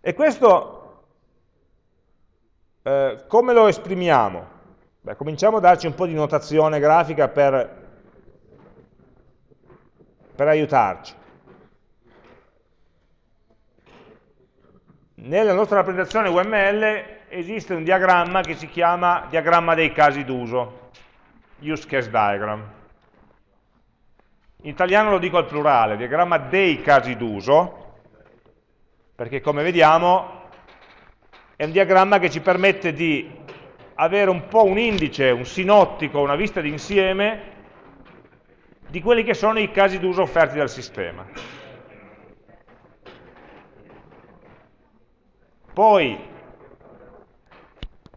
E questo eh, come lo esprimiamo? Beh, cominciamo a darci un po' di notazione grafica per, per aiutarci. Nella nostra rappresentazione UML esiste un diagramma che si chiama diagramma dei casi d'uso, use case diagram. In italiano lo dico al plurale, diagramma dei casi d'uso, perché come vediamo è un diagramma che ci permette di avere un po' un indice, un sinottico, una vista d'insieme di quelli che sono i casi d'uso offerti dal sistema. Poi,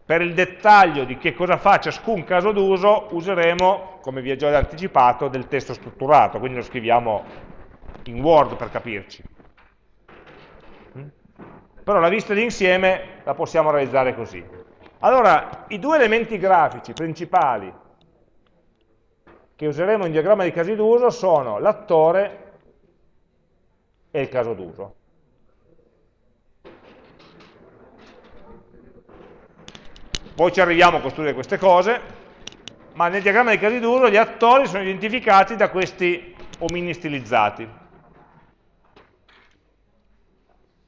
per il dettaglio di che cosa fa ciascun caso d'uso, useremo, come vi ho già anticipato, del testo strutturato, quindi lo scriviamo in Word per capirci però la vista d'insieme la possiamo realizzare così. Allora, i due elementi grafici principali che useremo in diagramma di casi d'uso sono l'attore e il caso d'uso. Poi ci arriviamo a costruire queste cose, ma nel diagramma di casi d'uso gli attori sono identificati da questi omini stilizzati.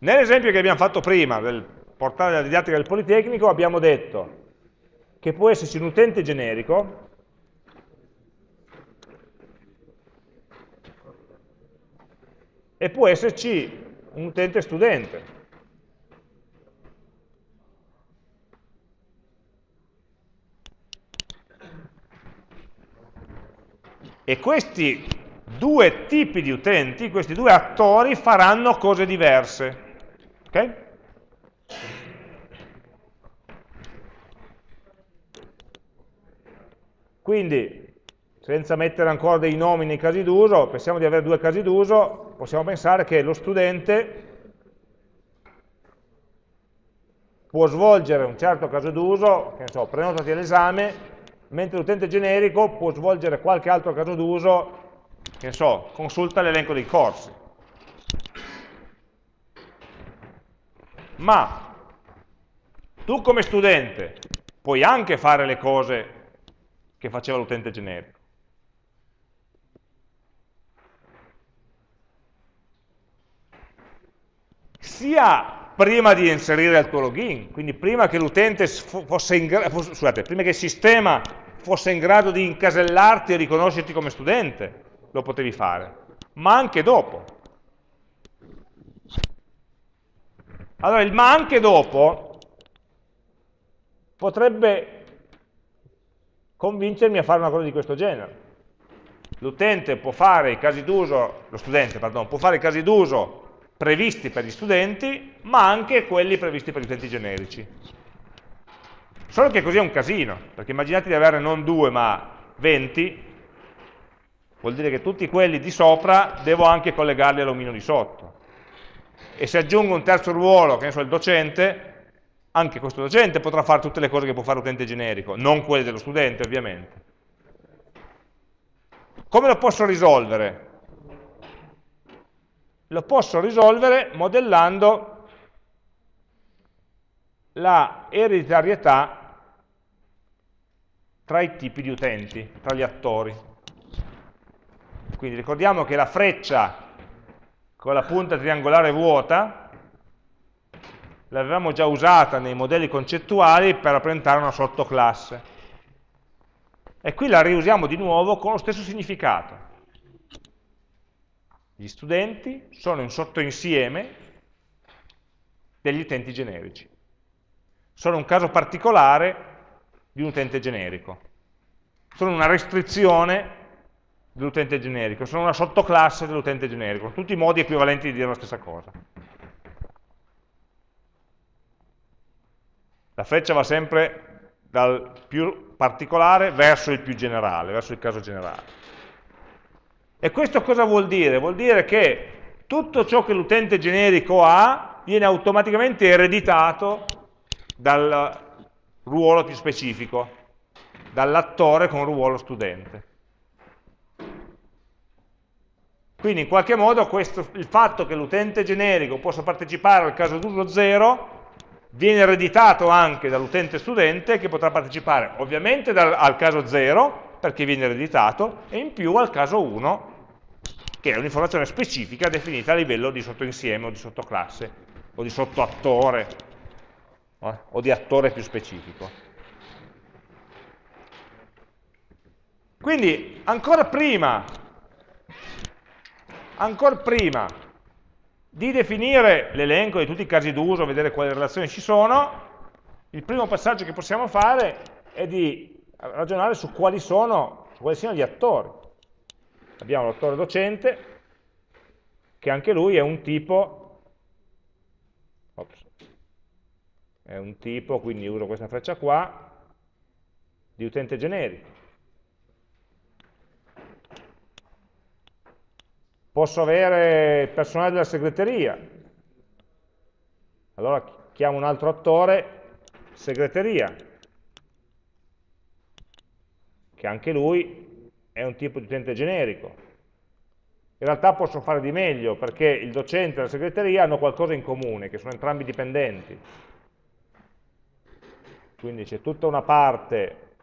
Nell'esempio che abbiamo fatto prima del portale della didattica del Politecnico abbiamo detto che può esserci un utente generico e può esserci un utente studente. E questi due tipi di utenti, questi due attori faranno cose diverse. Ok? Quindi, senza mettere ancora dei nomi nei casi d'uso, pensiamo di avere due casi d'uso, possiamo pensare che lo studente può svolgere un certo caso d'uso, che ne so, prenotati all'esame, mentre l'utente generico può svolgere qualche altro caso d'uso, che ne so, consulta l'elenco dei corsi. Ma tu come studente puoi anche fare le cose che faceva l'utente generico. Sia prima di inserire il tuo login, quindi prima che l'utente fosse in grado, scusate, prima che il sistema fosse in grado di incasellarti e riconoscerti come studente, lo potevi fare, ma anche dopo. Allora il ma anche dopo potrebbe convincermi a fare una cosa di questo genere. L'utente può fare i casi d'uso, lo studente, pardon, può fare i casi d'uso previsti per gli studenti, ma anche quelli previsti per gli utenti generici. Solo che così è un casino, perché immaginate di avere non due ma 20, vuol dire che tutti quelli di sopra devo anche collegarli all'omino di sotto e se aggiungo un terzo ruolo, che ne so, il docente, anche questo docente potrà fare tutte le cose che può fare l'utente generico, non quelle dello studente ovviamente. Come lo posso risolvere? Lo posso risolvere modellando la ereditarietà tra i tipi di utenti, tra gli attori. Quindi ricordiamo che la freccia con la punta triangolare vuota l'avevamo già usata nei modelli concettuali per rappresentare una sottoclasse. E qui la riusiamo di nuovo con lo stesso significato. Gli studenti sono un sottoinsieme degli utenti generici. Sono un caso particolare di un utente generico. Sono una restrizione dell'utente generico, sono una sottoclasse dell'utente generico, tutti i modi equivalenti di dire la stessa cosa. La freccia va sempre dal più particolare verso il più generale, verso il caso generale. E questo cosa vuol dire? Vuol dire che tutto ciò che l'utente generico ha viene automaticamente ereditato dal ruolo più specifico, dall'attore con ruolo studente. Quindi in qualche modo questo, il fatto che l'utente generico possa partecipare al caso d'uso 0 viene ereditato anche dall'utente studente che potrà partecipare ovviamente dal, al caso 0 perché viene ereditato e in più al caso 1 che è un'informazione specifica definita a livello di sottoinsieme o di sottoclasse o di sottoattore eh, o di attore più specifico. Quindi ancora prima ancora prima di definire l'elenco di tutti i casi d'uso, vedere quali relazioni ci sono, il primo passaggio che possiamo fare è di ragionare su quali sono, su quali siano gli attori. Abbiamo l'attore docente, che anche lui è un tipo, ops, è un tipo, quindi uso questa freccia qua, di utente generico. Posso avere il personale della segreteria, allora chiamo un altro attore, segreteria, che anche lui è un tipo di utente generico. In realtà posso fare di meglio, perché il docente e la segreteria hanno qualcosa in comune, che sono entrambi dipendenti. Quindi c'è tutta una parte,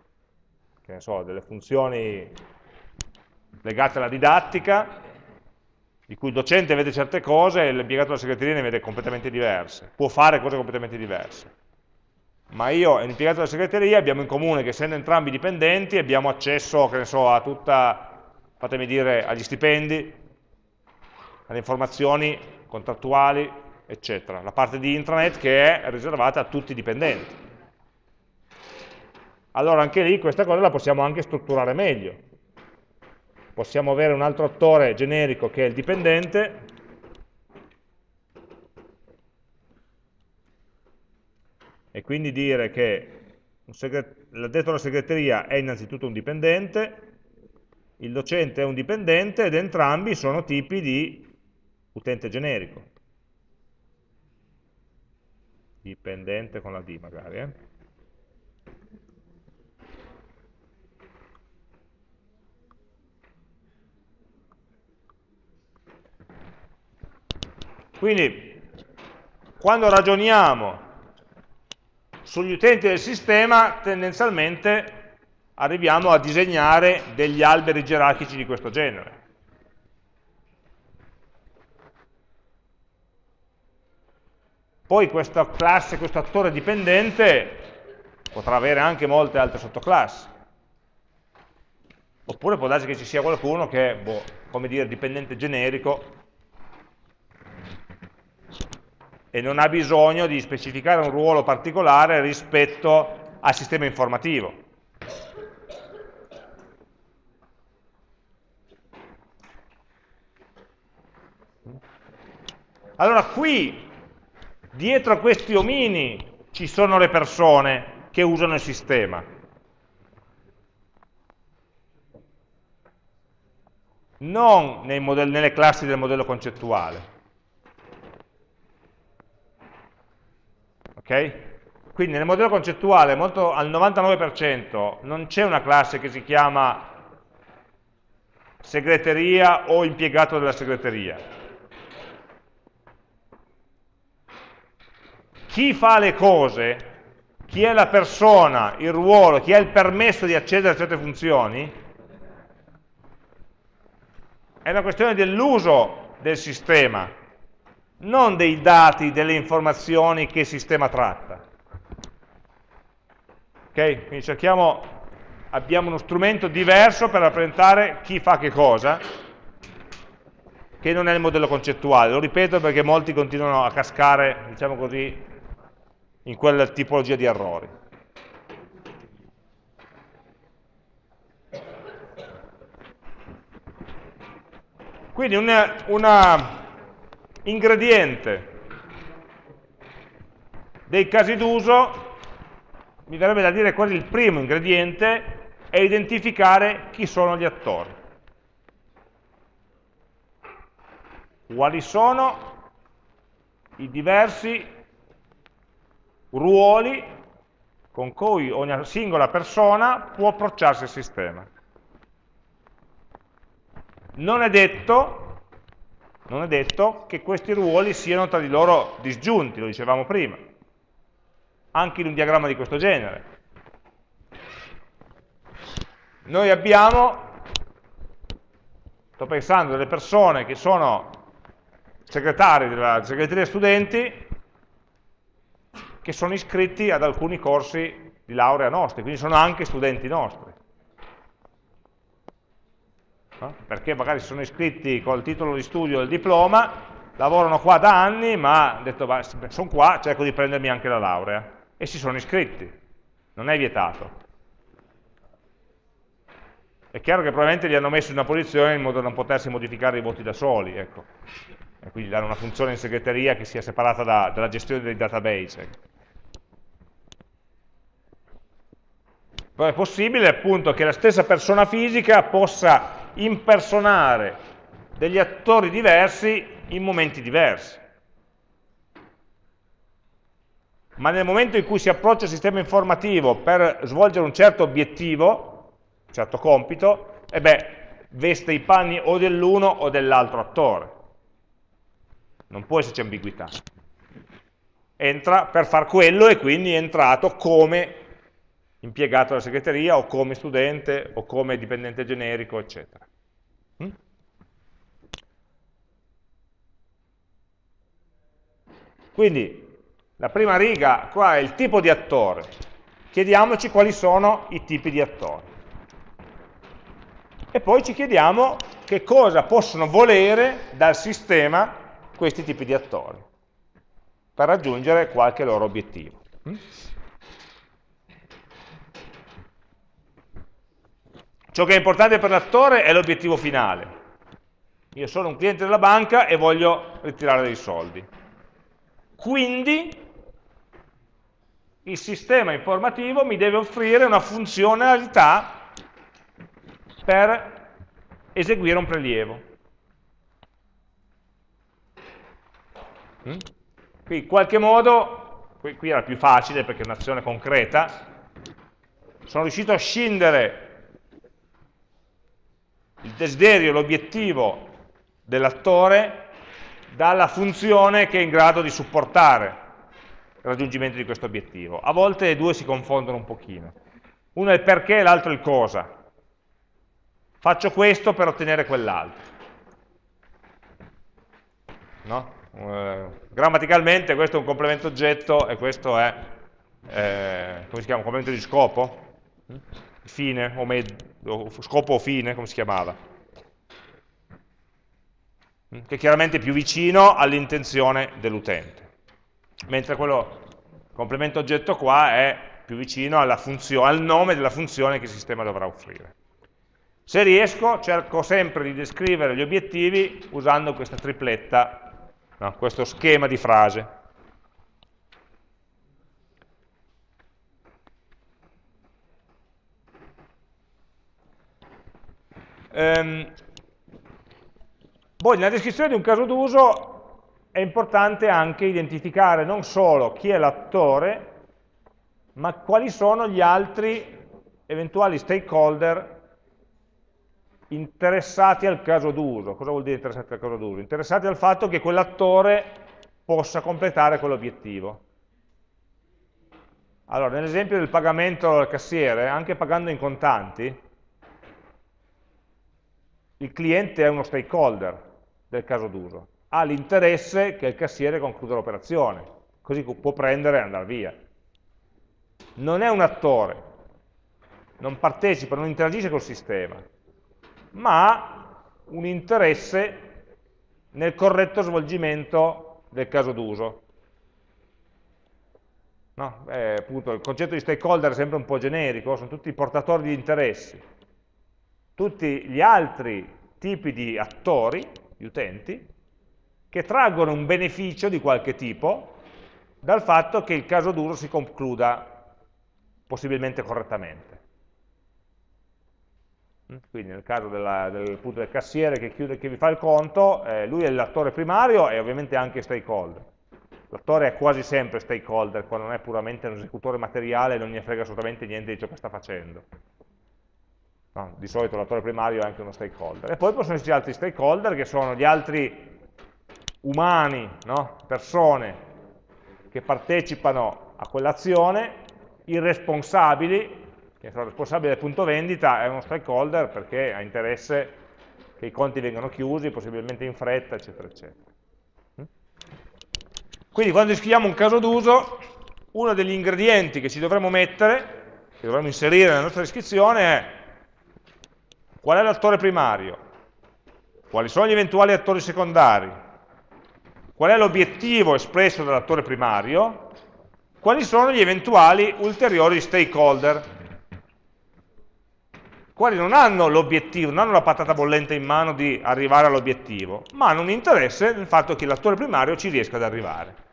che ne so, delle funzioni legate alla didattica, di cui il docente vede certe cose e l'impiegato della segreteria ne vede completamente diverse, può fare cose completamente diverse. Ma io e l'impiegato della segreteria abbiamo in comune che essendo entrambi dipendenti abbiamo accesso, so, a tutta, fatemi dire, agli stipendi, alle informazioni contrattuali, eccetera. La parte di intranet che è riservata a tutti i dipendenti. Allora anche lì questa cosa la possiamo anche strutturare meglio possiamo avere un altro attore generico che è il dipendente, e quindi dire che l'addetto alla segreteria è innanzitutto un dipendente, il docente è un dipendente ed entrambi sono tipi di utente generico. Dipendente con la D magari. Eh? Quindi, quando ragioniamo sugli utenti del sistema, tendenzialmente arriviamo a disegnare degli alberi gerarchici di questo genere. Poi questa classe, questo attore dipendente potrà avere anche molte altre sottoclassi. Oppure può darsi che ci sia qualcuno che è, boh, come dire, dipendente generico, e non ha bisogno di specificare un ruolo particolare rispetto al sistema informativo. Allora qui, dietro a questi omini, ci sono le persone che usano il sistema. Non nelle classi del modello concettuale. Okay? Quindi nel modello concettuale molto, al 99% non c'è una classe che si chiama segreteria o impiegato della segreteria. Chi fa le cose chi è la persona, il ruolo, chi ha il permesso di accedere a certe funzioni, è una questione dell'uso del sistema, non dei dati, delle informazioni che il sistema tratta. Ok? Quindi cerchiamo, abbiamo uno strumento diverso per rappresentare chi fa che cosa, che non è il modello concettuale. Lo ripeto perché molti continuano a cascare, diciamo così, in quella tipologia di errori. Quindi un ingrediente dei casi d'uso, mi verrebbe da dire quasi il primo ingrediente, è identificare chi sono gli attori. Quali sono i diversi ruoli con cui ogni singola persona può approcciarsi al sistema. Non è detto, non è detto che questi ruoli siano tra di loro disgiunti, lo dicevamo prima, anche in un diagramma di questo genere. Noi abbiamo, sto pensando, delle persone che sono segretari della segreteria studenti che sono iscritti ad alcuni corsi di laurea nostri, quindi sono anche studenti nostri no? perché magari sono iscritti col titolo di studio del diploma, lavorano qua da anni, ma hanno detto, sono qua, cerco di prendermi anche la laurea, e si sono iscritti, non è vietato. È chiaro che probabilmente li hanno messi in una posizione in modo da non potersi modificare i voti da soli, ecco. e quindi danno una funzione in segreteria che sia separata da, dalla gestione dei database. Ecco. Però è possibile appunto che la stessa persona fisica possa impersonare degli attori diversi in momenti diversi. Ma nel momento in cui si approccia il sistema informativo per svolgere un certo obiettivo, un certo compito, e beh, veste i panni o dell'uno o dell'altro attore. Non può esserci ambiguità. Entra per far quello e quindi è entrato come impiegato della segreteria o come studente o come dipendente generico, eccetera. Quindi la prima riga qua è il tipo di attore. Chiediamoci quali sono i tipi di attori. E poi ci chiediamo che cosa possono volere dal sistema questi tipi di attori per raggiungere qualche loro obiettivo. Mm? Ciò che è importante per l'attore è l'obiettivo finale. Io sono un cliente della banca e voglio ritirare dei soldi. Quindi il sistema informativo mi deve offrire una funzionalità per eseguire un prelievo. Mm? Qui in qualche modo, qui, qui era più facile perché è un'azione concreta, sono riuscito a scindere il desiderio, l'obiettivo dell'attore dalla funzione che è in grado di supportare il raggiungimento di questo obiettivo. A volte le due si confondono un pochino. Uno è il perché, l'altro è il cosa. Faccio questo per ottenere quell'altro. No? Eh, grammaticalmente questo è un complemento oggetto e questo è, eh, come si chiama, un complemento di scopo? Fine o, o scopo o fine, come si chiamava, che è chiaramente più vicino all'intenzione dell'utente, mentre quello complemento oggetto qua è più vicino al nome della funzione che il sistema dovrà offrire. Se riesco, cerco sempre di descrivere gli obiettivi usando questa tripletta, no, questo schema di frase. Ehm, poi nella descrizione di un caso d'uso è importante anche identificare non solo chi è l'attore, ma quali sono gli altri eventuali stakeholder interessati al caso d'uso. Cosa vuol dire interessati al caso d'uso? Interessati al fatto che quell'attore possa completare quell'obiettivo. Allora, nell'esempio del pagamento al cassiere, anche pagando in contanti, il cliente è uno stakeholder del caso d'uso, ha l'interesse che il cassiere concluda l'operazione, così può prendere e andare via. Non è un attore, non partecipa, non interagisce col sistema, ma ha un interesse nel corretto svolgimento del caso d'uso. No? Eh, appunto, il concetto di stakeholder è sempre un po' generico, sono tutti portatori di interessi. Tutti gli altri tipi di attori, di utenti, che traggono un beneficio di qualche tipo dal fatto che il caso d'uso si concluda possibilmente correttamente. Quindi nel caso della, del, del, cassiere che, chiude, che vi fa il conto, eh, lui è l'attore primario e ovviamente anche stakeholder. L'attore è quasi sempre stakeholder, quando non è puramente un esecutore materiale e non gli frega assolutamente niente di ciò che sta facendo. No, di solito l'attore primario è anche uno stakeholder. E poi possono esserci altri stakeholder che sono gli altri umani, no? persone che partecipano a quell'azione, i responsabili, che sono responsabili del punto vendita, è uno stakeholder perché ha interesse che i conti vengano chiusi, possibilmente in fretta, eccetera, eccetera. Quindi quando scriviamo un caso d'uso, uno degli ingredienti che ci dovremmo mettere, che dovremmo inserire nella nostra descrizione è qual è l'attore primario, quali sono gli eventuali attori secondari, qual è l'obiettivo espresso dall'attore primario, quali sono gli eventuali ulteriori stakeholder, quali non hanno l'obiettivo, non hanno la patata bollente in mano di arrivare all'obiettivo, ma hanno un interesse nel fatto che l'attore primario ci riesca ad arrivare.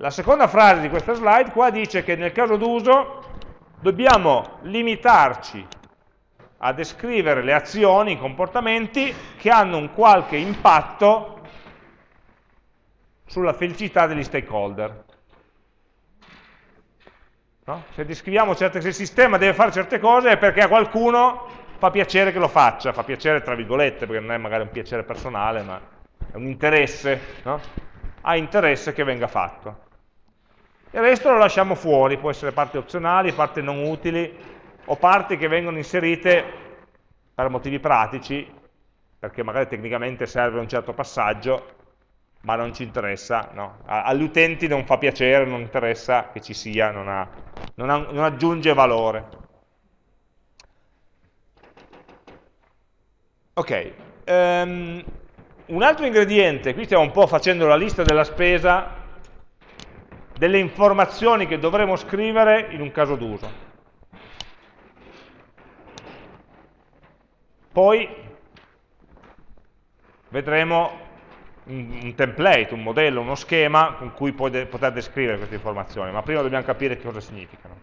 La seconda frase di questa slide qua dice che nel caso d'uso dobbiamo limitarci a descrivere le azioni, i comportamenti che hanno un qualche impatto sulla felicità degli stakeholder. No? Se descriviamo certe, se il sistema deve fare certe cose è perché a qualcuno fa piacere che lo faccia, fa piacere tra virgolette, perché non è magari un piacere personale, ma è un interesse, no? ha interesse che venga fatto. Il resto lo lasciamo fuori, può essere parti opzionali, parti non utili, o parti che vengono inserite per motivi pratici, perché magari tecnicamente serve un certo passaggio, ma non ci interessa, no? agli utenti non fa piacere, non interessa che ci sia, non, ha, non, ha, non aggiunge valore. Ok, um, un altro ingrediente, qui stiamo un po' facendo la lista della spesa delle informazioni che dovremo scrivere in un caso d'uso. Poi vedremo un, template, un modello, uno schema con cui de poter descrivere queste informazioni, ma prima dobbiamo capire che cosa significano.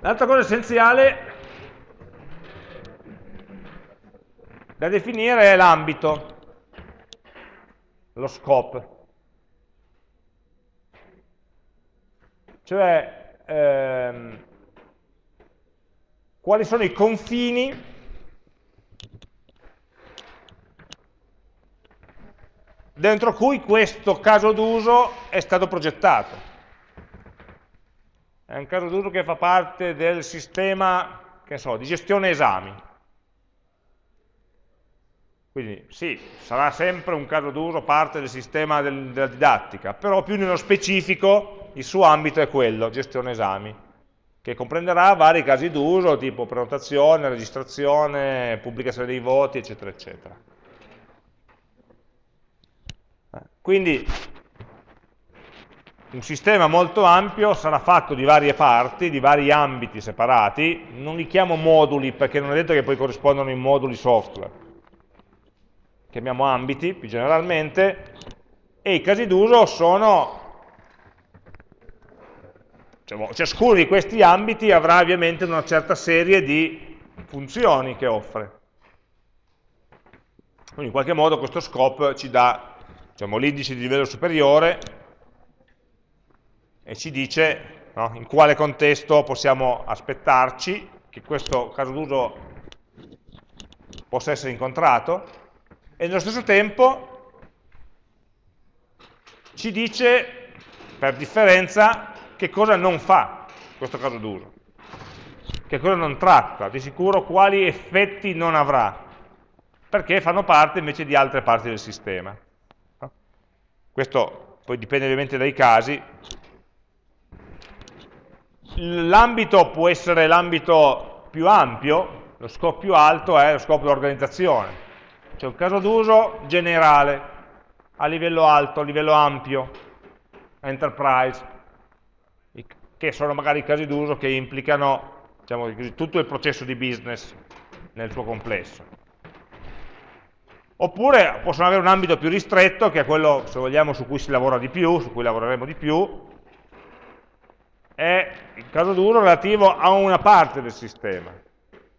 L'altra cosa essenziale da definire è l'ambito, lo scope. Cioè ehm, quali sono i confini dentro cui questo caso d'uso è stato progettato. È un caso d'uso che fa parte del sistema so, di gestione esami. Quindi sì, sarà sempre un caso d'uso parte del sistema del, della didattica, però più nello specifico il suo ambito è quello, gestione esami, che comprenderà vari casi d'uso, tipo prenotazione, registrazione, pubblicazione dei voti, eccetera, eccetera. Quindi un sistema molto ampio sarà fatto di varie parti, di vari ambiti separati, non li chiamo moduli perché non è detto che poi corrispondono in moduli software, chiamiamo ambiti più generalmente, e i casi d'uso sono Diciamo, ciascuno di questi ambiti avrà ovviamente una certa serie di funzioni che offre. Quindi in qualche modo questo scope ci dà diciamo, l'indice di livello superiore e ci dice no, in quale contesto possiamo aspettarci che questo caso d'uso possa essere incontrato e nello stesso tempo ci dice, per differenza, che cosa non fa questo caso d'uso, che cosa non tratta, di sicuro quali effetti non avrà, perché fanno parte invece di altre parti del sistema. Questo poi dipende ovviamente dai casi. L'ambito può essere l'ambito più ampio, lo scopo più alto è lo scopo dell'organizzazione. C'è un caso d'uso generale, a livello alto, a livello ampio, enterprise, che sono magari casi d'uso che implicano diciamo così, tutto il processo di business nel suo complesso. Oppure possono avere un ambito più ristretto, che è quello, se vogliamo, su cui si lavora di più, su cui lavoreremo di più, è il caso d'uso relativo a una parte del sistema,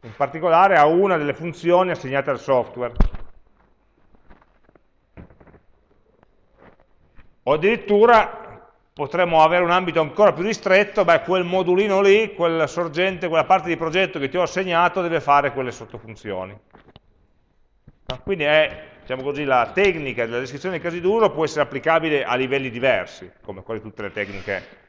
in particolare a una delle funzioni assegnate al software. O addirittura potremmo avere un ambito ancora più ristretto, beh, quel modulino lì, quel sorgente, quella parte di progetto che ti ho assegnato deve fare quelle sottofunzioni. Quindi è, diciamo così, la tecnica della descrizione dei casi d'uso può essere applicabile a livelli diversi, come quasi tutte le tecniche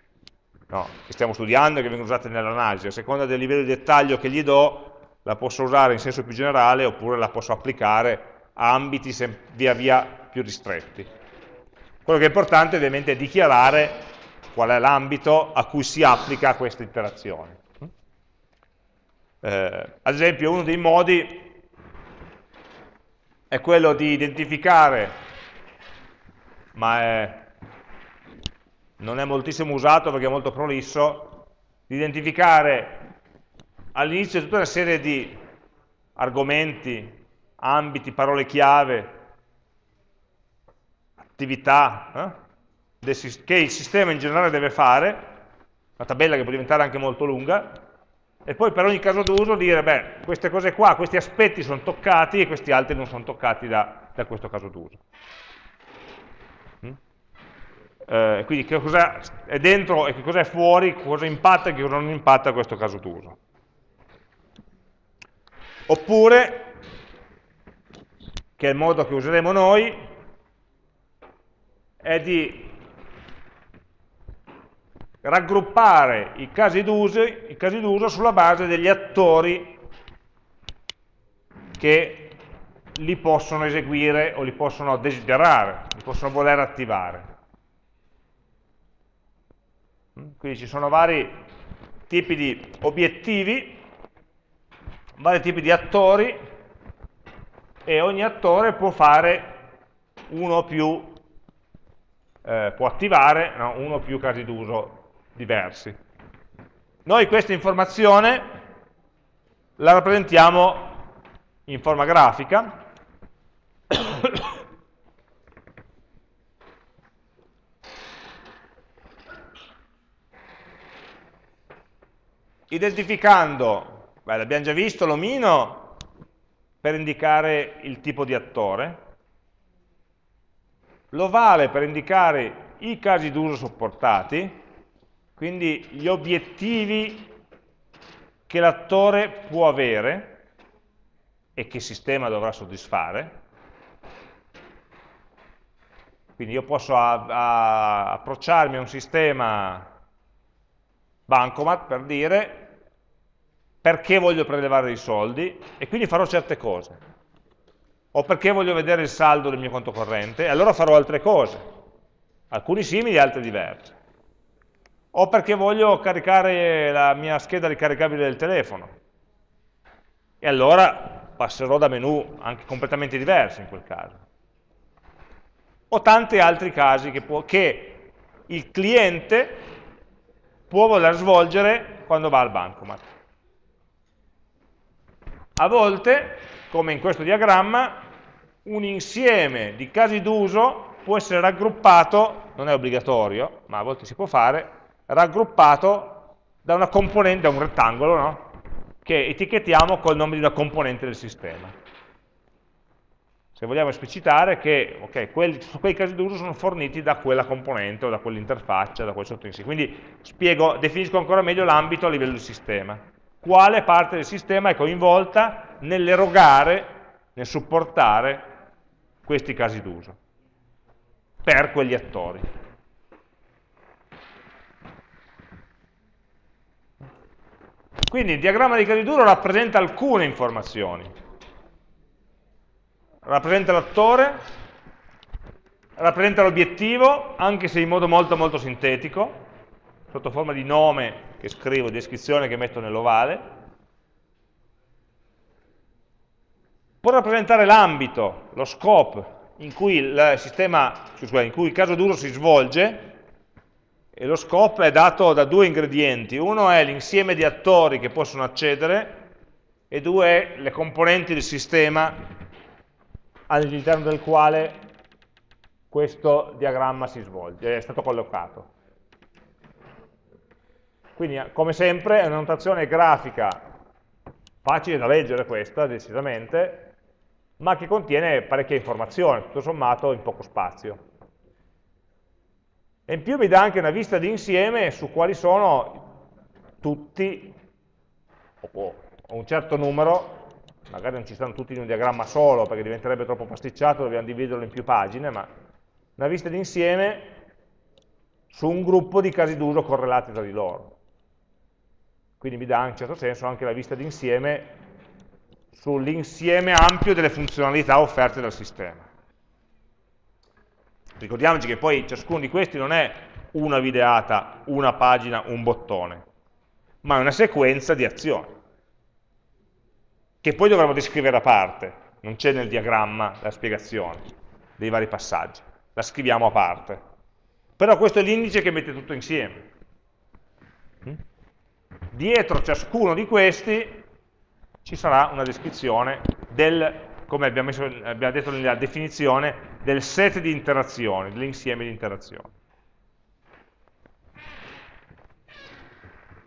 no, che stiamo studiando e che vengono usate nell'analisi. A seconda del livello di dettaglio che gli do, la posso usare in senso più generale oppure la posso applicare a ambiti via via più ristretti. Quello che è importante ovviamente è dichiarare qual è l'ambito a cui si applica questa interazione. Eh, ad esempio uno dei modi è quello di identificare, ma è, non è moltissimo usato perché è molto prolisso, di identificare all'inizio tutta una serie di argomenti, ambiti, parole chiave, attività eh, che il sistema in generale deve fare, una tabella che può diventare anche molto lunga, e poi per ogni caso d'uso dire, beh, queste cose qua, questi aspetti sono toccati e questi altri non sono toccati da, da questo caso d'uso. Mm? Eh, quindi che cosa è dentro e che cosa è fuori, cosa impatta e che cosa non impatta questo caso d'uso. Oppure, che è il modo che useremo noi, è di raggruppare i casi d'uso sulla base degli attori che li possono eseguire o li possono desiderare, li possono voler attivare. Quindi ci sono vari tipi di obiettivi, vari tipi di attori e ogni attore può fare uno o più eh, può attivare no, uno o più casi d'uso diversi. Noi questa informazione la rappresentiamo in forma grafica, [coughs] identificando, l'abbiamo già visto, l'omino per indicare il tipo di attore, l'ovale per indicare i casi d'uso supportati, quindi gli obiettivi che l'attore può avere e che il sistema dovrà soddisfare. Quindi io posso a, a, approcciarmi a un sistema bancomat per dire perché voglio prelevare i soldi e quindi farò certe cose o perché voglio vedere il saldo del mio conto corrente, allora farò altre cose, alcuni simili, altre diverse. O perché voglio caricare la mia scheda ricaricabile del telefono, e allora passerò da menu anche completamente diversi in quel caso. O tanti altri casi che, può, che il cliente può voler svolgere quando va al bancomat. A volte come in questo diagramma, un insieme di casi d'uso può essere raggruppato, non è obbligatorio, ma a volte si può fare, raggruppato da una componente, da un rettangolo, no? che etichettiamo col nome di una componente del sistema. Se vogliamo esplicitare che okay, quel, quei casi d'uso sono forniti da quella componente o da quell'interfaccia, da quel sottoinsieme. Quindi spiego, definisco ancora meglio l'ambito a livello del sistema quale parte del sistema è coinvolta nell'erogare, nel supportare questi casi d'uso per quegli attori. Quindi il diagramma di casi d'uso rappresenta alcune informazioni. Rappresenta l'attore, rappresenta l'obiettivo, anche se in modo molto molto sintetico, sotto forma di nome che scrivo, descrizione che metto nell'ovale, può rappresentare l'ambito, lo scope in cui il, sistema, in cui il caso d'uso si svolge e lo scope è dato da due ingredienti. Uno è l'insieme di attori che possono accedere e due le componenti del sistema all'interno del quale questo diagramma si svolge, è stato collocato. Quindi, come sempre, è una notazione grafica facile da leggere questa, decisamente, ma che contiene parecchia informazione, tutto sommato in poco spazio. E in più mi dà anche una vista d'insieme su quali sono tutti, o un certo numero, magari non ci stanno tutti in un diagramma solo perché diventerebbe troppo pasticciato, dobbiamo dividerlo in più pagine, ma una vista d'insieme su un gruppo di casi d'uso correlati tra di loro. Quindi mi dà in certo senso anche la vista d'insieme sull'insieme ampio delle funzionalità offerte dal sistema. Ricordiamoci che poi ciascuno di questi non è una videata, una pagina, un bottone, ma è una sequenza di azioni, che poi dovremo descrivere a parte, non c'è nel diagramma la spiegazione dei vari passaggi, la scriviamo a parte. Però questo è l'indice che mette tutto insieme. Dietro ciascuno di questi ci sarà una descrizione del, come abbiamo, messo, abbiamo detto nella definizione, del set di interazioni, dell'insieme di interazioni.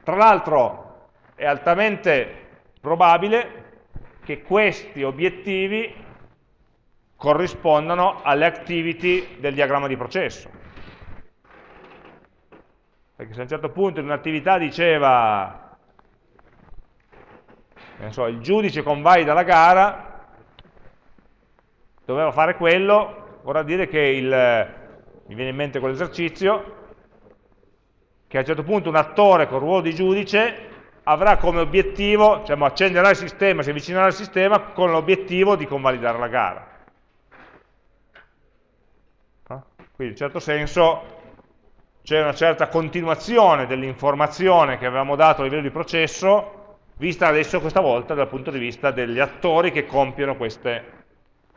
Tra l'altro è altamente probabile che questi obiettivi corrispondano alle activity del diagramma di processo. Perché se a un certo punto in un'attività diceva so, il giudice convalida la gara, doveva fare quello, vorrà dire che il, mi viene in mente quell'esercizio, che a un certo punto un attore con ruolo di giudice avrà come obiettivo, diciamo, accenderà il sistema, si avvicinerà al sistema con l'obiettivo di convalidare la gara. Quindi in certo senso c'è una certa continuazione dell'informazione che avevamo dato a livello di processo vista adesso questa volta dal punto di vista degli attori che compiono queste,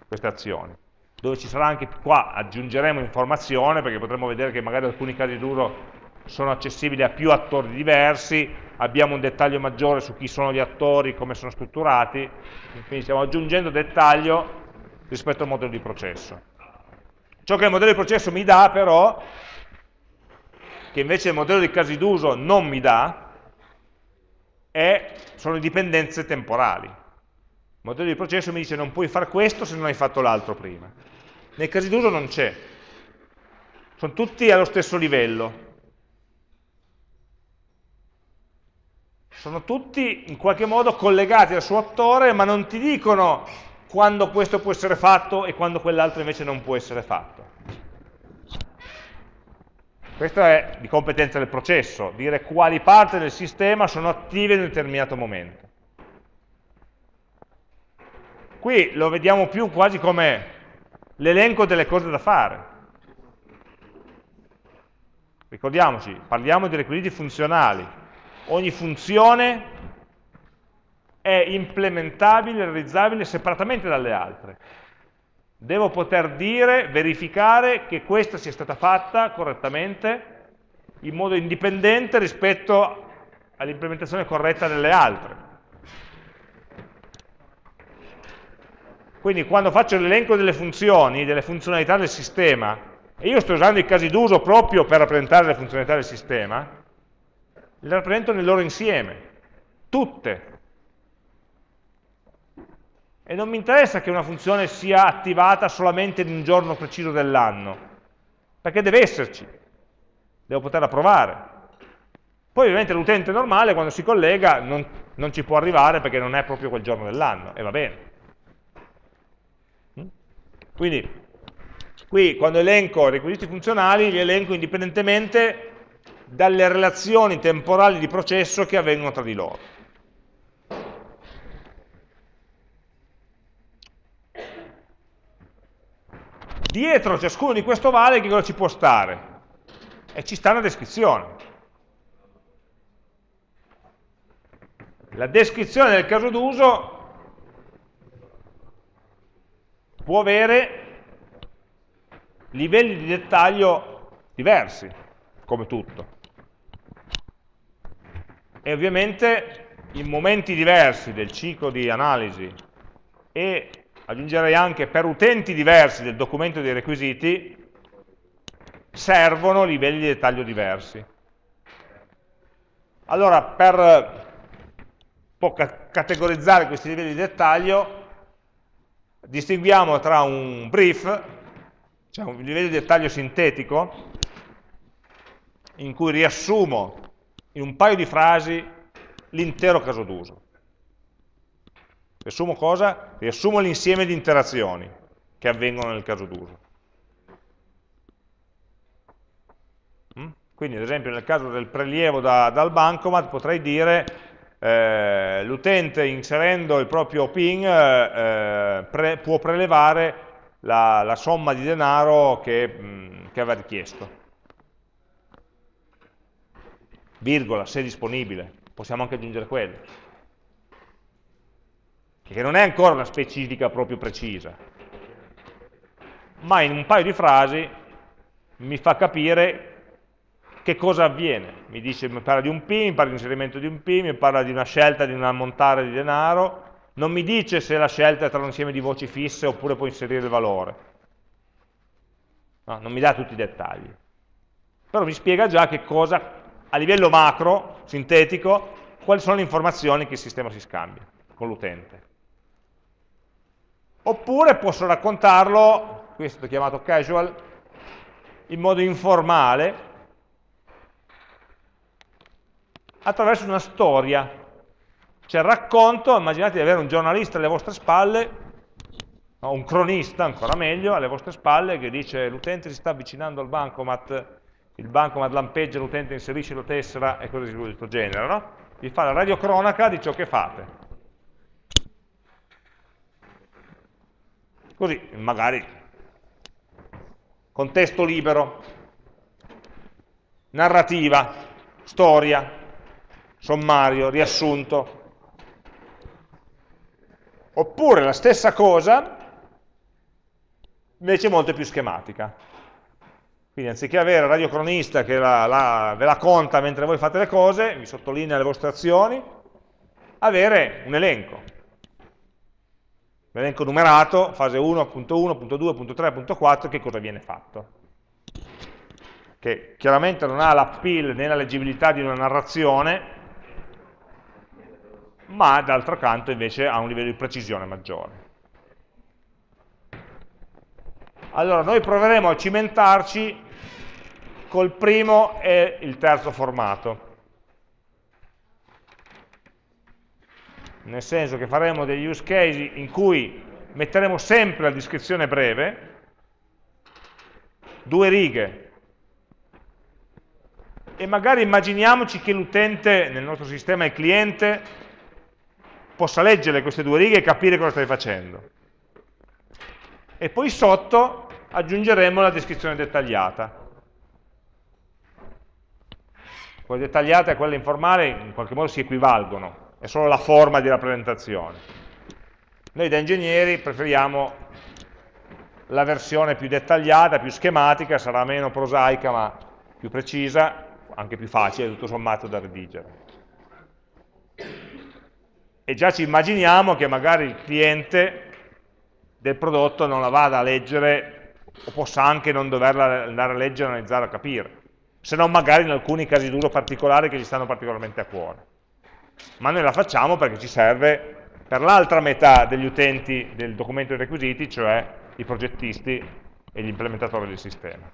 queste azioni. Dove ci sarà anche qua, aggiungeremo informazione perché potremo vedere che magari alcuni casi d'uso sono accessibili a più attori diversi, abbiamo un dettaglio maggiore su chi sono gli attori, come sono strutturati, quindi stiamo aggiungendo dettaglio rispetto al modello di processo. Ciò che il modello di processo mi dà però, che invece il modello di casi d'uso non mi dà, è, sono dipendenze temporali. Il modello di processo mi dice non puoi fare questo se non hai fatto l'altro prima. Nei casi d'uso non c'è. Sono tutti allo stesso livello. Sono tutti in qualche modo collegati al suo attore, ma non ti dicono quando questo può essere fatto e quando quell'altro invece non può essere fatto. Questo è di competenza del processo, dire quali parti del sistema sono attive in un determinato momento. Qui lo vediamo più quasi come l'elenco delle cose da fare. Ricordiamoci, parliamo di requisiti funzionali. Ogni funzione è implementabile, realizzabile separatamente dalle altre. Devo poter dire, verificare che questa sia stata fatta correttamente in modo indipendente rispetto all'implementazione corretta delle altre. Quindi quando faccio l'elenco delle funzioni, delle funzionalità del sistema, e io sto usando i casi d'uso proprio per rappresentare le funzionalità del sistema, le rappresento nel loro insieme, tutte, e non mi interessa che una funzione sia attivata solamente in un giorno preciso dell'anno, perché deve esserci, devo poterla provare. Poi ovviamente l'utente normale quando si collega non, non, ci può arrivare perché non è proprio quel giorno dell'anno, e va bene. Mm? Quindi qui quando elenco requisiti funzionali li elenco indipendentemente dalle relazioni temporali di processo che avvengono tra di loro. Dietro ciascuno di questo vale che cosa ci può stare? E ci sta una descrizione. La descrizione del caso d'uso può avere livelli di dettaglio diversi, come tutto. E ovviamente in momenti diversi del ciclo di analisi e aggiungerei anche per utenti diversi del documento dei requisiti, servono livelli di dettaglio diversi. Allora, per po' categorizzare questi livelli di dettaglio, distinguiamo tra un brief, cioè un livello di dettaglio sintetico, in cui riassumo in un paio di frasi l'intero caso d'uso. Riassumo cosa? Riassumo l'insieme di interazioni che avvengono nel caso d'uso. Mm? Quindi ad esempio nel caso del prelievo da, dal bancomat potrei dire eh, l'utente inserendo il proprio PIN eh, pre, può prelevare la, la, somma di denaro che, mh, mm, che aveva richiesto. Virgola, se disponibile, possiamo anche aggiungere quello che non è ancora una specifica proprio precisa, ma in un paio di frasi mi fa capire che cosa avviene. Mi, dice, mi parla di un PIN, mi parla di inserimento di un PIN, mi parla di una scelta di un ammontare di denaro, non mi dice se la scelta è tra un insieme di voci fisse oppure può inserire il valore. No, non mi dà tutti i dettagli. Però mi spiega già che cosa, a livello macro, sintetico, quali sono le informazioni che il sistema si scambia con l'utente. Oppure posso raccontarlo, qui è stato chiamato casual, in modo informale, attraverso una storia. Cioè racconto, immaginate di avere un giornalista alle vostre spalle, o un cronista ancora meglio, alle vostre spalle, che dice l'utente si sta avvicinando al bancomat, il bancomat lampeggia, l'utente inserisce la tessera e cose di questo genere, no? Vi fa la radiocronaca di ciò che fate. Così, magari, contesto libero, narrativa, storia, sommario, riassunto. Oppure la stessa cosa, invece molto più schematica. Quindi anziché avere il radiocronista che la, la, ve la conta mentre voi fate le cose, vi sottolinea le vostre azioni, avere un elenco l'elenco numerato, fase 1, punto 1, punto 2, punto 3, punto 4, che cosa viene fatto. Che chiaramente non ha l'appeal né la leggibilità di una narrazione, ma d'altro canto invece ha un livello di precisione maggiore. Allora, noi proveremo a cimentarci col primo e il terzo formato. Nel senso che faremo degli use case in cui metteremo sempre la descrizione breve, due righe, e magari immaginiamoci che l'utente nel nostro sistema, il cliente, possa leggere queste due righe e capire cosa stai facendo. E poi sotto aggiungeremo la descrizione dettagliata. Quella dettagliata e quella informale in qualche modo si equivalgono, è solo la forma di rappresentazione. Noi da ingegneri preferiamo la versione più dettagliata, più schematica, sarà meno prosaica ma più precisa, anche più facile tutto sommato da redigere. E già ci immaginiamo che magari il cliente del prodotto non la vada a leggere o possa anche non doverla andare a leggere, analizzare, a capire, se non magari in alcuni casi d'uso particolari che gli stanno particolarmente a cuore ma noi la facciamo perché ci serve per l'altra metà degli utenti del documento dei requisiti, cioè i progettisti e gli implementatori del sistema.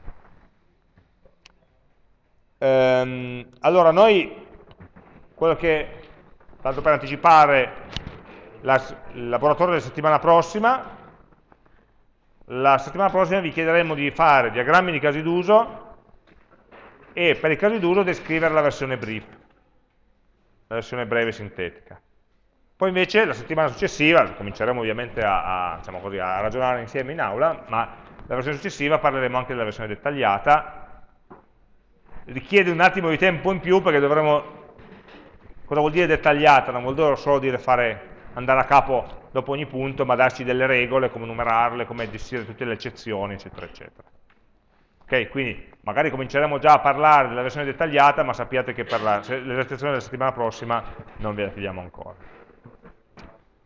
Ehm, allora noi, quello che, tanto per anticipare la, il laboratorio della settimana prossima, la settimana prossima vi chiederemo di fare diagrammi di casi d'uso e per i casi d'uso descrivere la versione brief, la versione breve sintetica. Poi invece la settimana successiva, cominceremo ovviamente a, a, diciamo così, a ragionare insieme in aula, ma la versione successiva parleremo anche della versione dettagliata, richiede un attimo di tempo in più perché dovremo, cosa vuol dire dettagliata? Non vuol dire solo dire fare, andare a capo dopo ogni punto, ma darci delle regole, come numerarle, come gestire tutte le eccezioni, eccetera, eccetera. Ok, quindi magari cominceremo già a parlare della versione dettagliata, ma sappiate che per l'esercitazione della settimana prossima non ve la chiediamo ancora.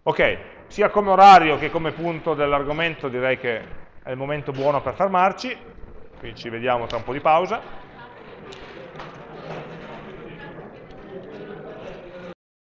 Ok, sia come orario che come punto dell'argomento direi che è il momento buono per fermarci, quindi ci vediamo tra un po' di pausa.